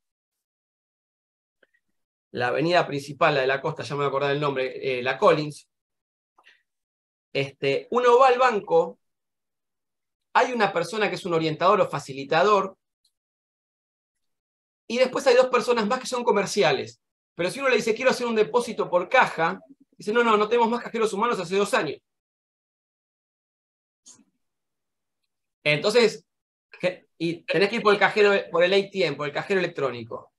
Speaker 3: la avenida principal, la de la costa, ya me voy a acordar el nombre, eh, la Collins. Este, uno va al banco, hay una persona que es un orientador o facilitador, y después hay dos personas más que son comerciales. Pero si uno le dice, quiero hacer un depósito por caja, dice, no, no, no tenemos más cajeros humanos hace dos años. Entonces, y tenés que ir por el cajero, por el ATM, por el cajero electrónico.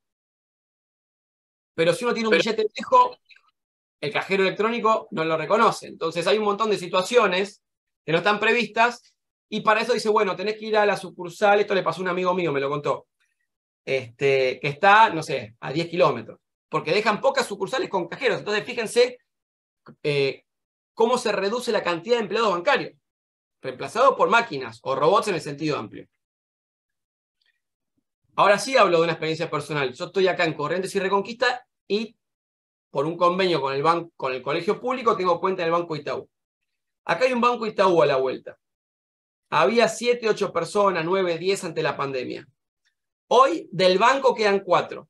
Speaker 3: Pero si uno tiene un billete viejo, el cajero electrónico no lo reconoce. Entonces hay un montón de situaciones que no están previstas y para eso dice, bueno, tenés que ir a la sucursal, esto le pasó a un amigo mío, me lo contó este, que está, no sé, a 10 kilómetros, porque dejan pocas sucursales con cajeros. Entonces, fíjense eh, cómo se reduce la cantidad de empleados bancarios, reemplazados por máquinas o robots en el sentido amplio. Ahora sí hablo de una experiencia personal. Yo estoy acá en Corrientes y Reconquista y por un convenio con el, banco, con el colegio público tengo cuenta en el Banco Itaú. Acá hay un Banco Itaú a la vuelta. Había 7, 8 personas, 9, 10 ante la pandemia. Hoy del banco quedan cuatro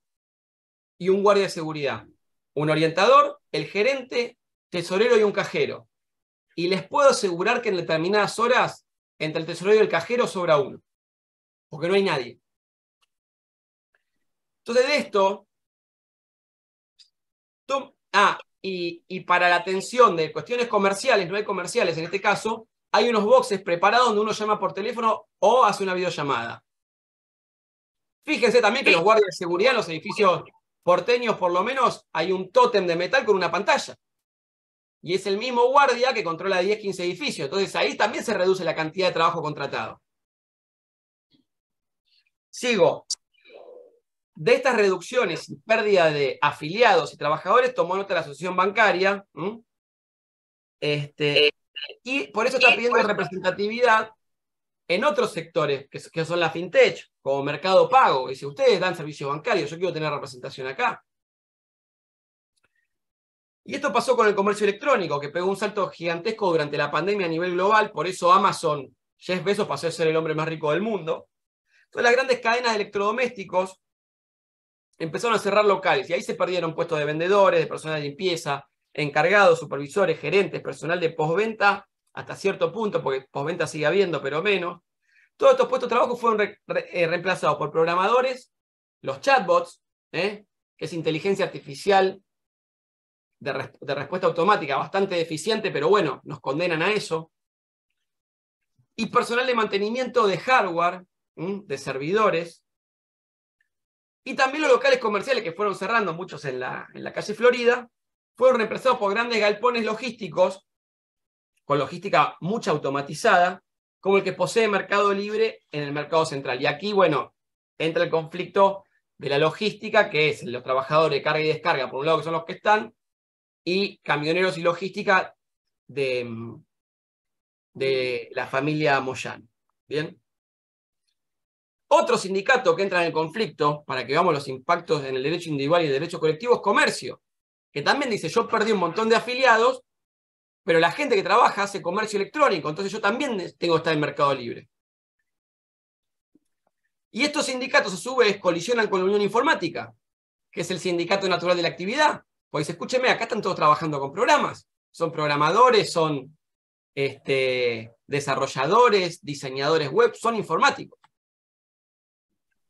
Speaker 3: y un guardia de seguridad, un orientador, el gerente, tesorero y un cajero. Y les puedo asegurar que en determinadas horas entre el tesorero y el cajero sobra uno, porque no hay nadie. Entonces de esto, ah, y, y, para la atención de cuestiones comerciales, no hay comerciales en este caso, hay unos boxes preparados donde uno llama por teléfono o hace una videollamada. Fíjense también que los guardias de seguridad en los edificios porteños, por lo menos, hay un tótem de metal con una pantalla. Y es el mismo guardia que controla 10, 15 edificios. Entonces ahí también se reduce la cantidad de trabajo contratado. Sigo. De estas reducciones y pérdida de afiliados y trabajadores tomó nota la asociación bancaria. Este, Y por eso está pidiendo representatividad en otros sectores, que, son la fintech, como Mercado Pago. Y si ustedes dan servicios bancarios, yo quiero tener representación acá. Y esto pasó con el comercio electrónico, que pegó un salto gigantesco durante la pandemia a nivel global, por eso Amazon, Jeff Bezos pasó a ser el hombre más rico del mundo. Entonces las grandes cadenas de electrodomésticos empezaron a cerrar locales y ahí se perdieron puestos de vendedores, de personal de limpieza, encargados, supervisores, gerentes, personal de postventa, hasta cierto punto, porque postventa sigue habiendo, pero menos. Todos estos puestos de trabajo fueron eh, reemplazados por programadores, los chatbots, ¿eh? que es inteligencia artificial de, respuesta automática, bastante deficiente, pero bueno, nos condenan a eso. Y personal de mantenimiento de hardware, de servidores. Y también los locales comerciales que fueron cerrando, muchos en la, en la calle Florida, fueron reemplazados por grandes galpones logísticos, con logística mucha automatizada, como el que posee Mercado Libre en el mercado central. Y aquí, bueno, entra el conflicto de la logística, que es los trabajadores de carga y descarga, por un lado que son los que están, y camioneros y logística de, de la familia Moyano. ¿Bien? Otro sindicato que entra en el conflicto, para que veamos los impactos en el derecho individual y el derecho colectivo, es comercio, que también dice, yo perdí un montón de afiliados, pero la gente que trabaja hace comercio electrónico, entonces yo también tengo que estar en Mercado Libre. Y estos sindicatos a su vez colisionan con la Unión Informática, que es el sindicato natural de la actividad. Pues escúcheme, acá están todos trabajando con programas. Son programadores, son este, desarrolladores, diseñadores web, son informáticos.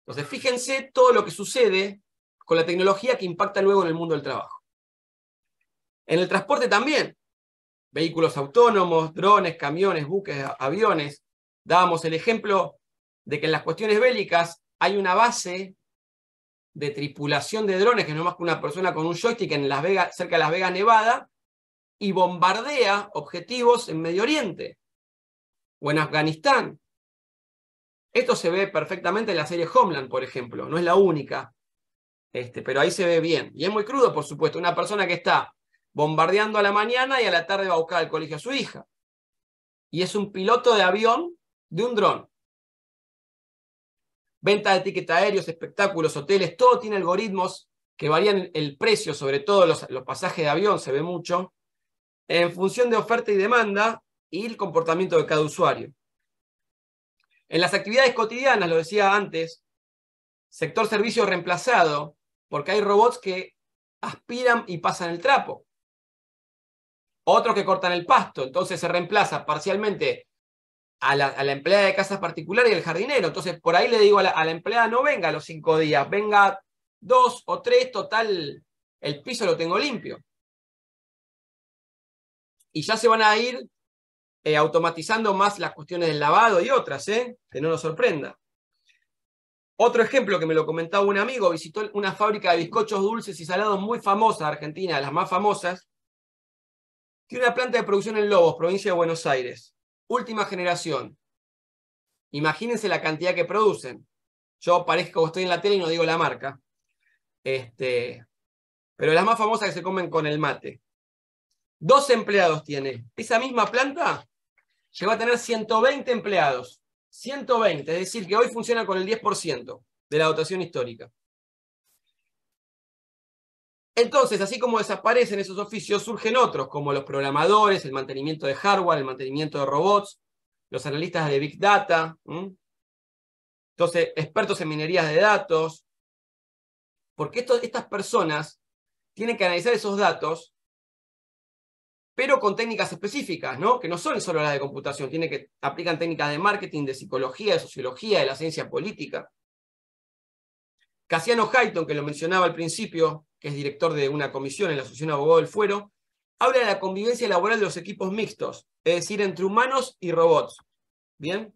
Speaker 3: Entonces, fíjense todo lo que sucede con la tecnología que impacta luego en el mundo del trabajo. En el transporte también. Vehículos autónomos, drones, camiones, buques, aviones. Dábamos el ejemplo de que en las cuestiones bélicas hay una base de tripulación de drones, que no más que una persona con un joystick en Las Vegas, cerca de Las Vegas, Nevada, y bombardea objetivos en Medio Oriente o en Afganistán. Esto se ve perfectamente en la serie Homeland, por ejemplo, no es la única, este, pero ahí se ve bien. Y es muy crudo, por supuesto, una persona que está bombardeando a la mañana y a la tarde va a buscar al colegio a su hija. Y es un piloto de avión de un dron venta de tickets aéreos, espectáculos, hoteles, todo tiene algoritmos que varían el precio, sobre todo los, pasajes de avión, se ve mucho, en función de oferta y demanda y el comportamiento de cada usuario. En las actividades cotidianas, lo decía antes, sector servicio reemplazado, porque hay robots que aspiran y pasan el trapo. Otros que cortan el pasto, entonces se reemplaza parcialmente a la, empleada de casas particulares y al jardinero. Entonces, por ahí le digo a la, empleada, no venga los cinco días, venga dos o tres, total, el piso lo tengo limpio. Y ya se van a ir eh, automatizando más las cuestiones del lavado y otras, ¿eh? que no nos sorprenda. Otro ejemplo que me lo comentaba un amigo, visitó una fábrica de bizcochos dulces y salados muy famosa de Argentina, las más famosas. Tiene una planta de producción en Lobos, provincia de Buenos Aires última generación. Imagínense la cantidad que producen. Yo parezco que estoy en la tele y no digo la marca. Este, pero las más famosas que se comen con el mate. Dos empleados tiene. Esa misma planta llegó a tener 120 empleados. 120, es decir, que hoy funciona con el 10% de la dotación histórica. Entonces, así como desaparecen esos oficios, surgen otros, como los programadores, el mantenimiento de hardware, el mantenimiento de robots, los analistas de Big Data, entonces, expertos en minerías de datos, porque estas personas tienen que analizar esos datos, pero con técnicas específicas, ¿no? que no son solo las de computación, tienen que aplican técnicas de marketing, de psicología, de sociología, de la ciencia política. Cassiano Hayton, que lo mencionaba al principio, que es director de una comisión en la Asociación Abogado del Fuero, habla de la convivencia laboral de los equipos mixtos, es decir, entre humanos y robots. ¿Bien?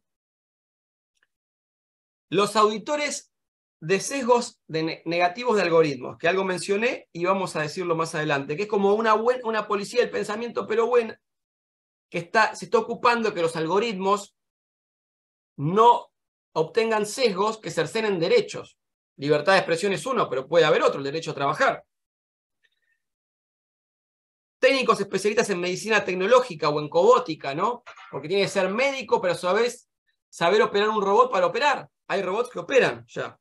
Speaker 3: Los auditores de sesgos negativos de algoritmos, que algo mencioné y vamos a decirlo más adelante, que es como una, una policía del pensamiento, pero buena, que está, se está ocupando de que los algoritmos no obtengan sesgos que cercenen derechos. Libertad de expresión es uno, pero puede haber otro, el derecho a trabajar. técnicos especialistas en medicina tecnológica o en cobótica, ¿no? Porque tiene que ser médico, pero a su vez saber operar un robot para operar. Hay robots que operan ya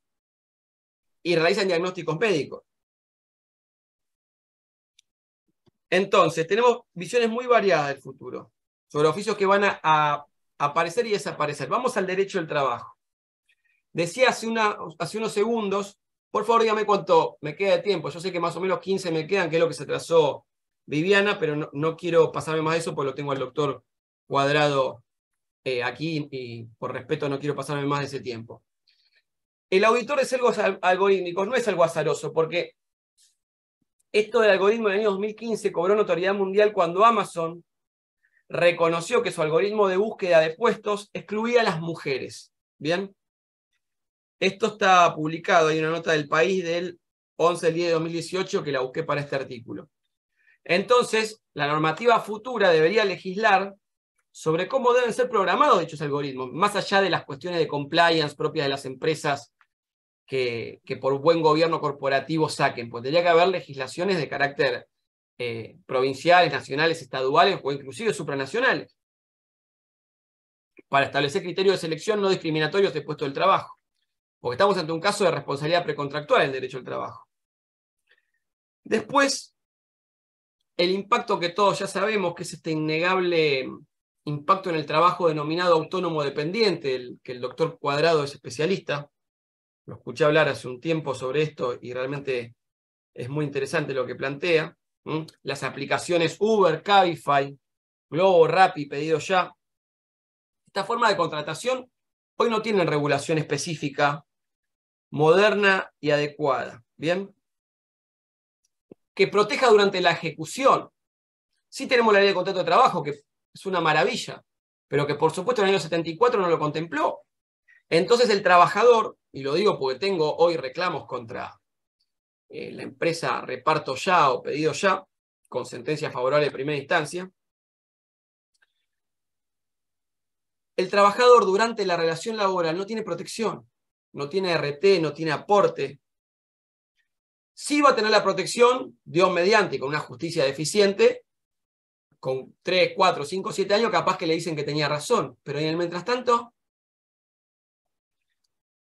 Speaker 3: y realizan diagnósticos médicos. Entonces, tenemos visiones muy variadas del futuro sobre oficios que van a, aparecer y desaparecer. Vamos al derecho del trabajo. Decía hace, unos segundos, por favor dígame cuánto me queda de tiempo. Yo sé que más o menos 15 me quedan, que es lo que se trazó Viviana, pero no, quiero pasarme más de eso porque lo tengo al doctor Cuadrado eh, aquí y por respeto no quiero pasarme más de ese tiempo. El auditor de algo algorítmicos no es algo azaroso, porque esto del algoritmo en el año 2015 cobró notoriedad mundial cuando Amazon reconoció que su algoritmo de búsqueda de puestos excluía a las mujeres. ¿Bien? Esto está publicado, hay una nota del país del 11 del 10 de 2018 que la busqué para este artículo. Entonces, la normativa futura debería legislar sobre cómo deben ser programados dichos algoritmos, más allá de las cuestiones de compliance propias de las empresas que, por buen gobierno corporativo saquen. Pues tendría que haber legislaciones de carácter eh, provinciales, nacionales, estaduales o inclusive supranacionales para establecer criterios de selección no discriminatorios de puesto del trabajo. Porque estamos ante un caso de responsabilidad precontractual en derecho al trabajo. Después, el impacto que todos ya sabemos, que es este innegable impacto en el trabajo denominado autónomo dependiente, el, que el doctor Cuadrado es especialista. Lo escuché hablar hace un tiempo sobre esto y realmente es muy interesante lo que plantea. Las aplicaciones Uber, Cabify, Globo, Rappi, Pedido Ya. Esta forma de contratación hoy no tienen regulación específica, moderna y adecuada. ¿Bien? Que proteja durante la ejecución. Sí tenemos la ley de contrato de trabajo, que es una maravilla, pero que por supuesto en el año 74 no lo contempló. Entonces el trabajador, y lo digo porque tengo hoy reclamos contra eh, la empresa Reparto Ya o Pedido Ya, con sentencia favorable de primera instancia, el trabajador durante la relación laboral no tiene protección, no tiene RT, no tiene aporte. Sí va a tener la protección, Dios mediante, con una justicia deficiente, con 3, 4, 5, 7 años, capaz que le dicen que tenía razón, pero en el mientras tanto.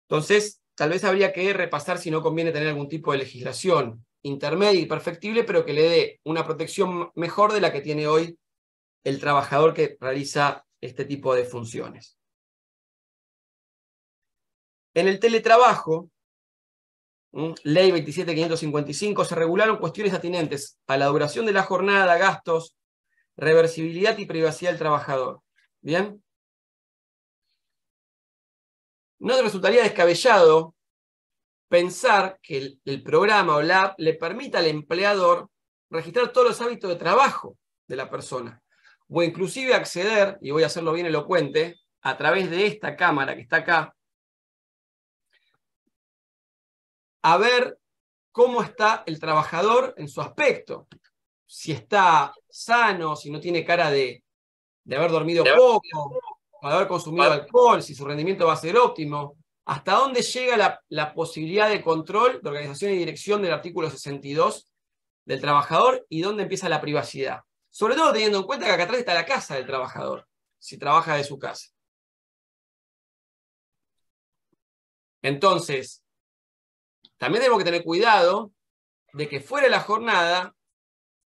Speaker 3: Entonces, tal vez habría que repasar si no conviene tener algún tipo de legislación intermedia y perfectible, pero que le dé una protección mejor de la que tiene hoy el trabajador que realiza este tipo de funciones. En el teletrabajo, Ley 27555, se regularon cuestiones atinentes a la duración de la jornada, gastos, reversibilidad y privacidad del trabajador. ¿Bien? ¿No resultaría descabellado pensar que el, programa o la app le permita al empleador registrar todos los hábitos de trabajo de la persona? O inclusive acceder, y voy a hacerlo bien elocuente, a través de esta cámara que está acá, a ver cómo está el trabajador en su aspecto si está sano, si no tiene cara de, haber dormido poco, de haber consumido alcohol, si su rendimiento va a ser óptimo. ¿Hasta dónde llega la, posibilidad de control, de organización y dirección del artículo 62 del trabajador y dónde empieza la privacidad? Sobre todo teniendo en cuenta que acá atrás está la casa del trabajador, si trabaja de su casa. Entonces, también tenemos que tener cuidado de que fuera de la jornada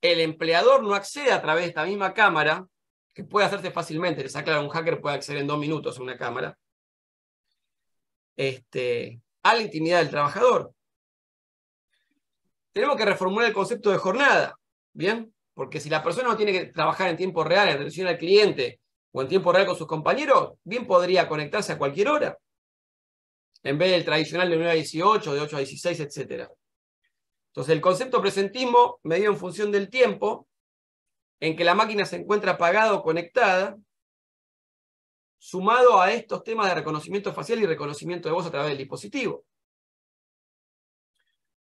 Speaker 3: el empleador no accede a través de esta misma cámara, que puede hacerse fácilmente, les aclaro, un hacker puede acceder en dos minutos a una cámara, este, a la intimidad del trabajador. Tenemos que reformular el concepto de jornada, ¿bien? Porque si la persona no tiene que trabajar en tiempo real en relación al cliente o en tiempo real con sus compañeros, bien podría conectarse a cualquier hora, en vez del tradicional de 9 a 18, de 8 a 16, etcétera. Entonces, el concepto presentismo, medido en función del tiempo, en que la máquina se encuentra apagada o conectada, sumado a estos temas de reconocimiento facial y reconocimiento de voz a través del dispositivo.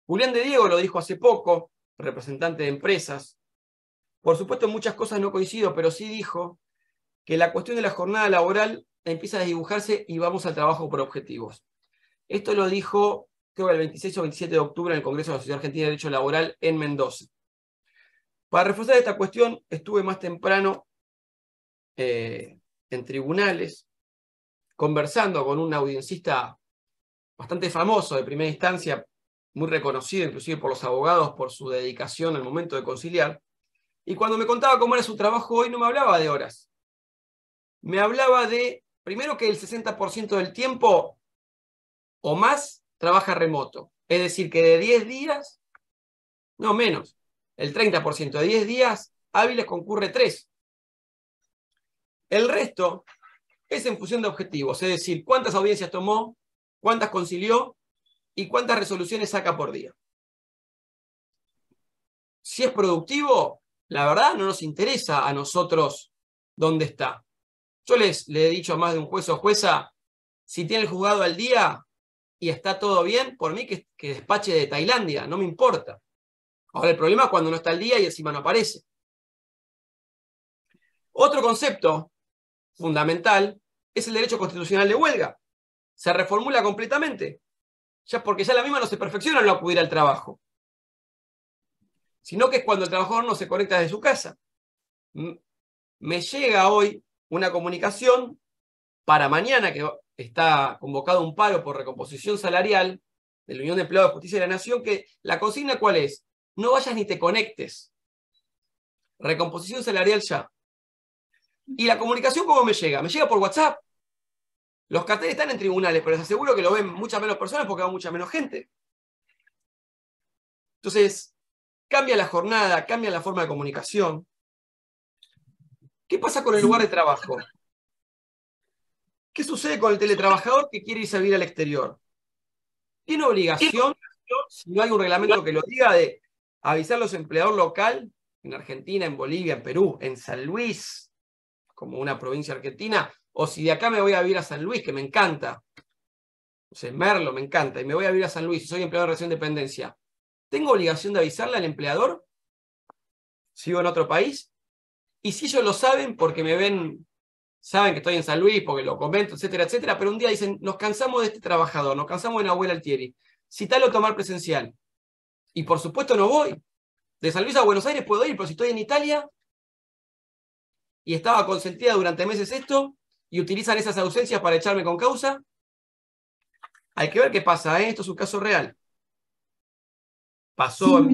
Speaker 3: Julián de Diego lo dijo hace poco, representante de empresas. Por supuesto, muchas cosas no coincido, pero sí dijo que la cuestión de la jornada laboral empieza a dibujarse y vamos al trabajo por objetivos. Esto lo dijo creo que el 26 o 27 de octubre en el Congreso de la Sociedad Argentina de Derecho Laboral en Mendoza. Para reforzar esta cuestión, estuve más temprano eh, en tribunales, conversando con un audiencista bastante famoso de primera instancia, muy reconocido inclusive por los abogados por su dedicación al momento de conciliar, y cuando me contaba cómo era su trabajo hoy no me hablaba de horas, me hablaba de, primero que el 60% del tiempo o más trabaja remoto, es decir, que de 10 días, no menos, el 30% de 10 días hábiles concurre 3. El resto es en función de objetivos, es decir, cuántas audiencias tomó, cuántas concilió y cuántas resoluciones saca por día. Si es productivo, la verdad no nos interesa a nosotros dónde está. Yo les le he dicho a más de un juez o jueza, si tiene el juzgado al día y está todo bien, por mí que, que despache de Tailandia, no me importa. Ahora el problema es cuando no está al día y encima no aparece. Otro concepto fundamental es el derecho constitucional de huelga. Se reformula completamente. Ya porque ya la misma no se perfecciona no acudir al trabajo. Sino que es cuando el trabajador no se conecta desde su casa. Me llega hoy una comunicación para mañana que está convocado un paro por recomposición salarial de la Unión de Empleados de Justicia de la Nación, que la consigna cuál es? No vayas ni te conectes. Recomposición salarial ya. ¿Y la comunicación cómo me llega? Me llega por WhatsApp. Los carteles están en tribunales, pero les aseguro que lo ven muchas menos personas porque va mucha menos gente. Entonces, cambia la jornada, cambia la forma de comunicación. ¿Qué pasa con el lugar de trabajo? ¿Qué sucede con el teletrabajador que quiere irse a vivir al exterior? Tiene obligación, si no hay un reglamento que lo diga, de avisar a los empleadores local en Argentina, en Bolivia, en Perú, en San Luis, como una provincia argentina, o si de acá me voy a vivir a San Luis, que me encanta, o sea, Merlo me encanta, y me voy a vivir a San Luis soy empleador de relación de dependencia, ¿tengo obligación de avisarle al empleador si vivo en otro país? Y si ellos lo saben porque me ven, saben que estoy en San Luis, porque lo comento, etcétera, etcétera, pero un día dicen, nos cansamos de este trabajador, nos cansamos de abuela Altieri, citalo a tomar presencial. Y por supuesto no voy. De San Luis a Buenos Aires puedo ir, pero si estoy en Italia, y estaba consentida durante meses esto y utilizan esas ausencias para echarme con causa. Hay que ver qué pasa, ¿eh? esto es un caso real. Pasó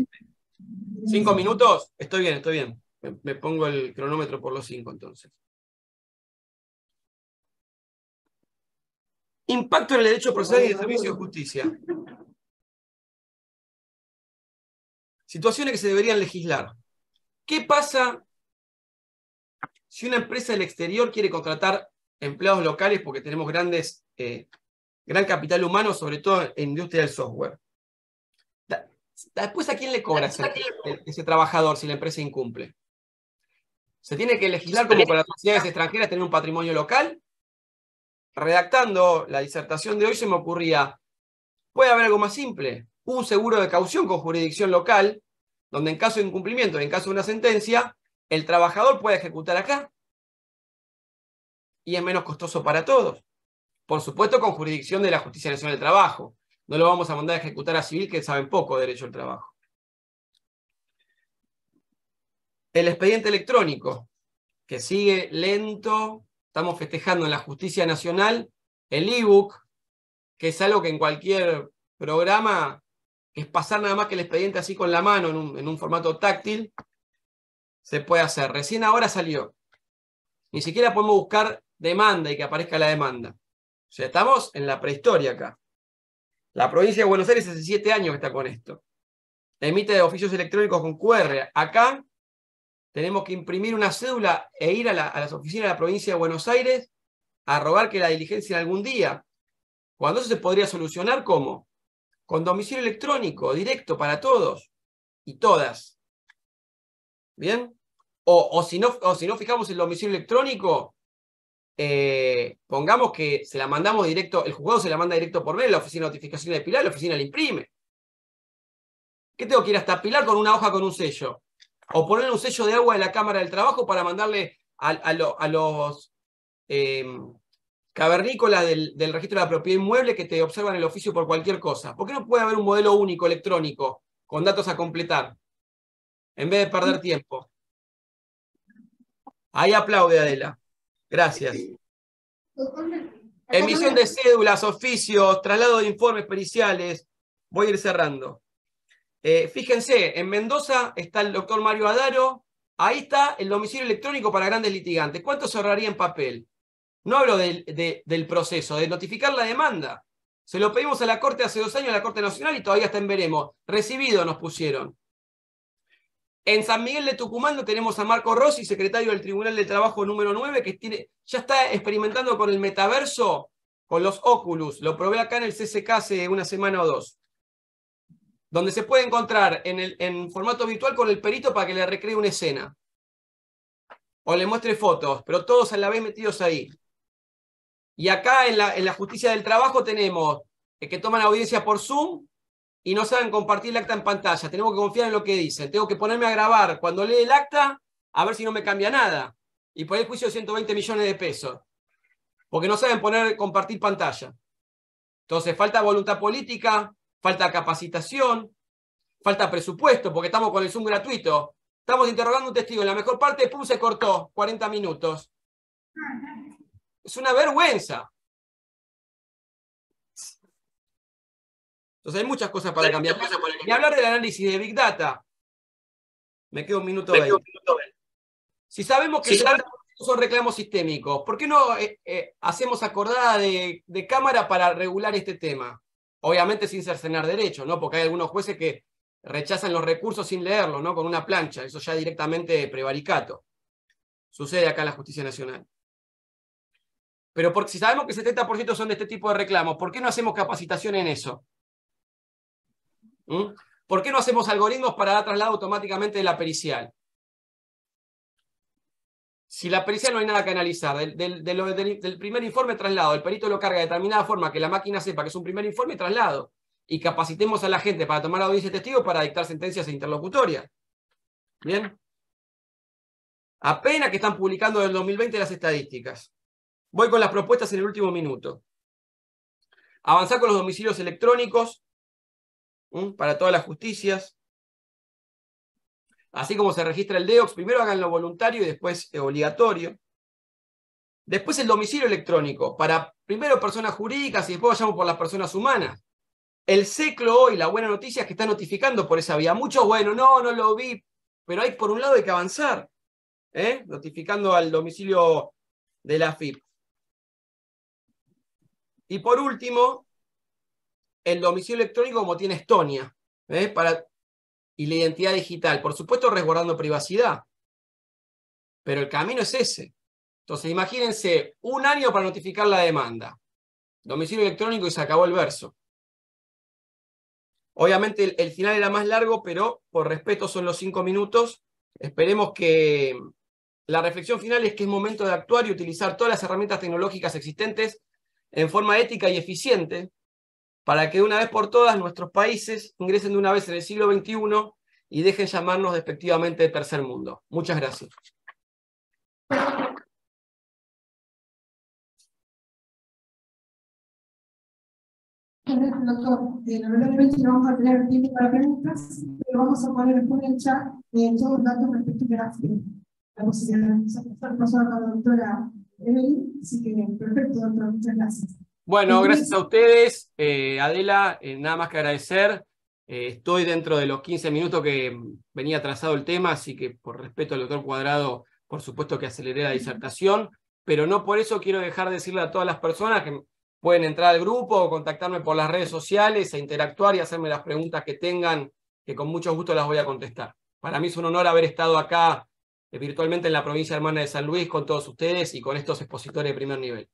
Speaker 3: cinco minutos, estoy bien, estoy bien. Me, pongo el cronómetro por los cinco entonces. Impacto en el derecho procesal y el servicio de justicia. Situaciones que se deberían legislar. ¿Qué pasa si una empresa del exterior quiere contratar empleados locales porque tenemos grandes, eh, gran capital humano, sobre todo en industria del software. Después, ¿a quién le cobra ese, trabajador si la empresa incumple? ¿Se tiene que legislar como para las sociedades extranjeras tener un patrimonio local? Redactando la disertación de hoy se me ocurría, puede haber algo más simple, un seguro de caución con jurisdicción local, donde en caso de incumplimiento, en caso de una sentencia, el trabajador puede ejecutar acá y es menos costoso para todos. Por supuesto, con jurisdicción de la Justicia Nacional del Trabajo. No lo vamos a mandar a ejecutar a civil que saben poco de derecho al trabajo. El expediente electrónico, que sigue lento. Estamos festejando en la Justicia Nacional el ebook, que es algo que en cualquier programa es pasar nada más que el expediente así con la mano en un, en un formato táctil se puede hacer. Recién ahora salió. Ni siquiera podemos buscar demanda y que aparezca la demanda. O sea, estamos en la prehistoria acá. La provincia de Buenos Aires hace siete años que está con esto. Emite oficios electrónicos con QR. Acá tenemos que imprimir una cédula e ir a, las oficinas de la provincia de Buenos Aires a robar que la diligencia algún día. Cuando eso se podría solucionar, ¿cómo? Con domicilio electrónico, directo para todos y todas. ¿Bien? O, si, no, si no fijamos el domicilio electrónico, eh, pongamos que se la mandamos directo, el juzgado se la manda directo por mail, la oficina de notificación de Pilar, la oficina la imprime. ¿Qué tengo que ir hasta Pilar con una hoja con un sello? O ponerle un sello de agua en la Cámara del Trabajo para mandarle a, los em, cavernícolas del, del, registro de la propiedad inmueble que te observan el oficio por cualquier cosa. ¿Por qué no puede haber un modelo único electrónico con datos a completar? en vez de perder tiempo. Ahí aplaude Adela. Gracias. Emisión de cédulas, oficios, traslado de informes periciales. Voy a ir cerrando. Eh, fíjense, en Mendoza está el doctor Mario Adaro. Ahí está el domicilio electrónico para grandes litigantes. ¿Cuánto se ahorraría en papel? No hablo del, proceso, de notificar la demanda. Se lo pedimos a la Corte hace dos años, a la Corte Nacional, y todavía está en veremos. Recibido nos pusieron. En San Miguel de Tucumán tenemos a Marco Rossi, secretario del Tribunal de Trabajo número 9, que tiene, ya está experimentando con el metaverso, con los Oculus. Lo probé acá en el CCK hace una semana o dos. Donde se puede encontrar en, el, en formato virtual con el perito para que le recree una escena. O le muestre fotos, pero todos a la vez metidos ahí. Y acá en la, en la justicia del trabajo tenemos que toman audiencia por Zoom y no saben compartir el acta en pantalla. Tenemos que confiar en lo que dicen. Tengo que ponerme a grabar cuando lee el acta a ver si no me cambia nada. Y por el juicio de 120 millones de pesos. Porque no saben poner compartir pantalla. Entonces, falta voluntad política, falta capacitación, falta presupuesto, porque estamos con el Zoom gratuito. Estamos interrogando a un testigo. En la mejor parte, pum, se cortó. 40 minutos. Es una vergüenza. Entonces hay muchas cosas para cambiar. Y hablar del análisis de Big Data. Me quedo un minuto ahí. Si sabemos que son reclamos sistémicos, ¿por qué no eh, eh, hacemos acordada de, cámara para regular este tema? Obviamente sin cercenar derechos, ¿no? Porque hay algunos jueces que rechazan los recursos sin leerlos, ¿no? Con una plancha. Eso ya directamente prevaricato. Sucede acá en la Justicia Nacional. Pero si sabemos que 70% son de este tipo de reclamos, ¿por qué no hacemos capacitación en eso? ¿Mm? ¿Por qué no hacemos algoritmos para dar traslado automáticamente de la pericial? Si la pericial no hay nada que analizar, del, primer informe traslado, el perito lo carga de determinada forma que la máquina sepa que es un primer informe traslado y capacitemos a la gente para tomar audiencia de testigo para dictar sentencias interlocutorias. ¿Bien? Apenas que están publicando del 2020 las estadísticas. Voy con las propuestas en el último minuto. Avanzar con los domicilios electrónicos, para todas las justicias. Así como se registra el DEOX, primero háganlo voluntario y después obligatorio. Después el domicilio electrónico, para primero personas jurídicas y después vayamos por las personas humanas. El CECLO hoy, la buena noticia es que está notificando por esa vía. Muchos, bueno, no, no lo vi, pero hay por un lado hay que avanzar, ¿eh? notificando al domicilio de la FIP. Y por último, el domicilio electrónico como tiene Estonia, ¿eh? Para, y la identidad digital. Por supuesto, resguardando privacidad. Pero el camino es ese. Entonces, imagínense un año para notificar la demanda. Domicilio electrónico y se acabó el verso. Obviamente el, final era más largo, pero por respeto son los cinco minutos. Esperemos que la reflexión final es que es momento de actuar y utilizar todas las herramientas tecnológicas existentes en forma ética y eficiente para que una vez por todas nuestros países ingresen de una vez en el siglo XXI y dejen llamarnos despectivamente de tercer mundo. Muchas gracias.
Speaker 1: Doctor, lamentablemente no vamos a tener tiempo para preguntas, pero vamos a poner en el chat todos los datos respecto a la posibilidad de pasar con la doctora Evelyn. Así que, perfecto, doctor, muchas gracias.
Speaker 3: Bueno, gracias a ustedes. Eh, Adela, eh, nada más que agradecer. Eh, estoy dentro de los 15 minutos que venía trazado el tema, así que por respeto al doctor Cuadrado, por supuesto que aceleré la disertación, pero no por eso quiero dejar de decirle a todas las personas que pueden entrar al grupo o contactarme por las redes sociales e interactuar y hacerme las preguntas que tengan, que con mucho gusto las voy a contestar. Para mí es un honor haber estado acá virtualmente en la provincia hermana de San Luis con todos ustedes y con estos expositores de primer nivel.